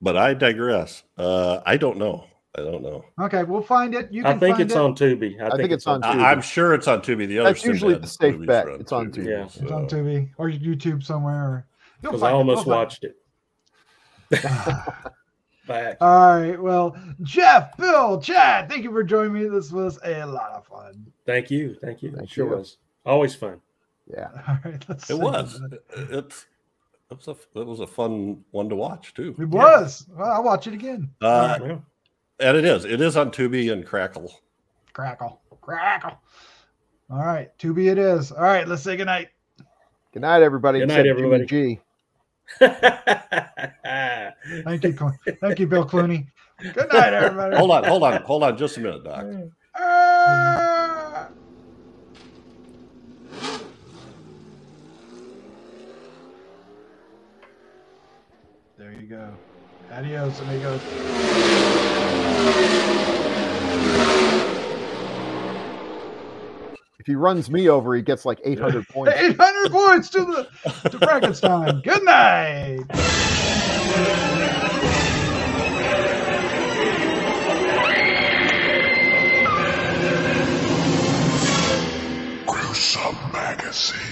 But I digress. Uh, I don't know. I don't know. Okay, we'll find it. You can I think find it's it. on Tubi. I, think it's on Tubi. I, I'm sure it's on Tubi. The other That's usually the safe movies bet. It's on Tubi. Yeah. It's on Tubi or YouTube somewhere. Because I find it. almost We'll watched it. it. Back. All right. Well, Jeff, Bill, Chad, thank you for joining me. This was a lot of fun. Thank you. Thank you. Thank it sure you. was. Always fun. Yeah. All right. Let's It was. It's it's a it was a fun one to watch too. It was. Well, I'll watch it again. Uh, Well, and it is. It is on Tubi and Crackle. Crackle. Crackle. All right. Tubi it is. All right. Let's say goodnight. Good night, everybody. Good night, everybody. G. Thank you. Cl- Thank you, Bill Clooney. Good night, everybody. Hold on, hold on, hold on, just a minute, Doc. Ah! you go. Adios, amigos. If he runs me over, he gets like 800 points. 800 points to the to Frankenstein. Good night. Gruesome Magazine.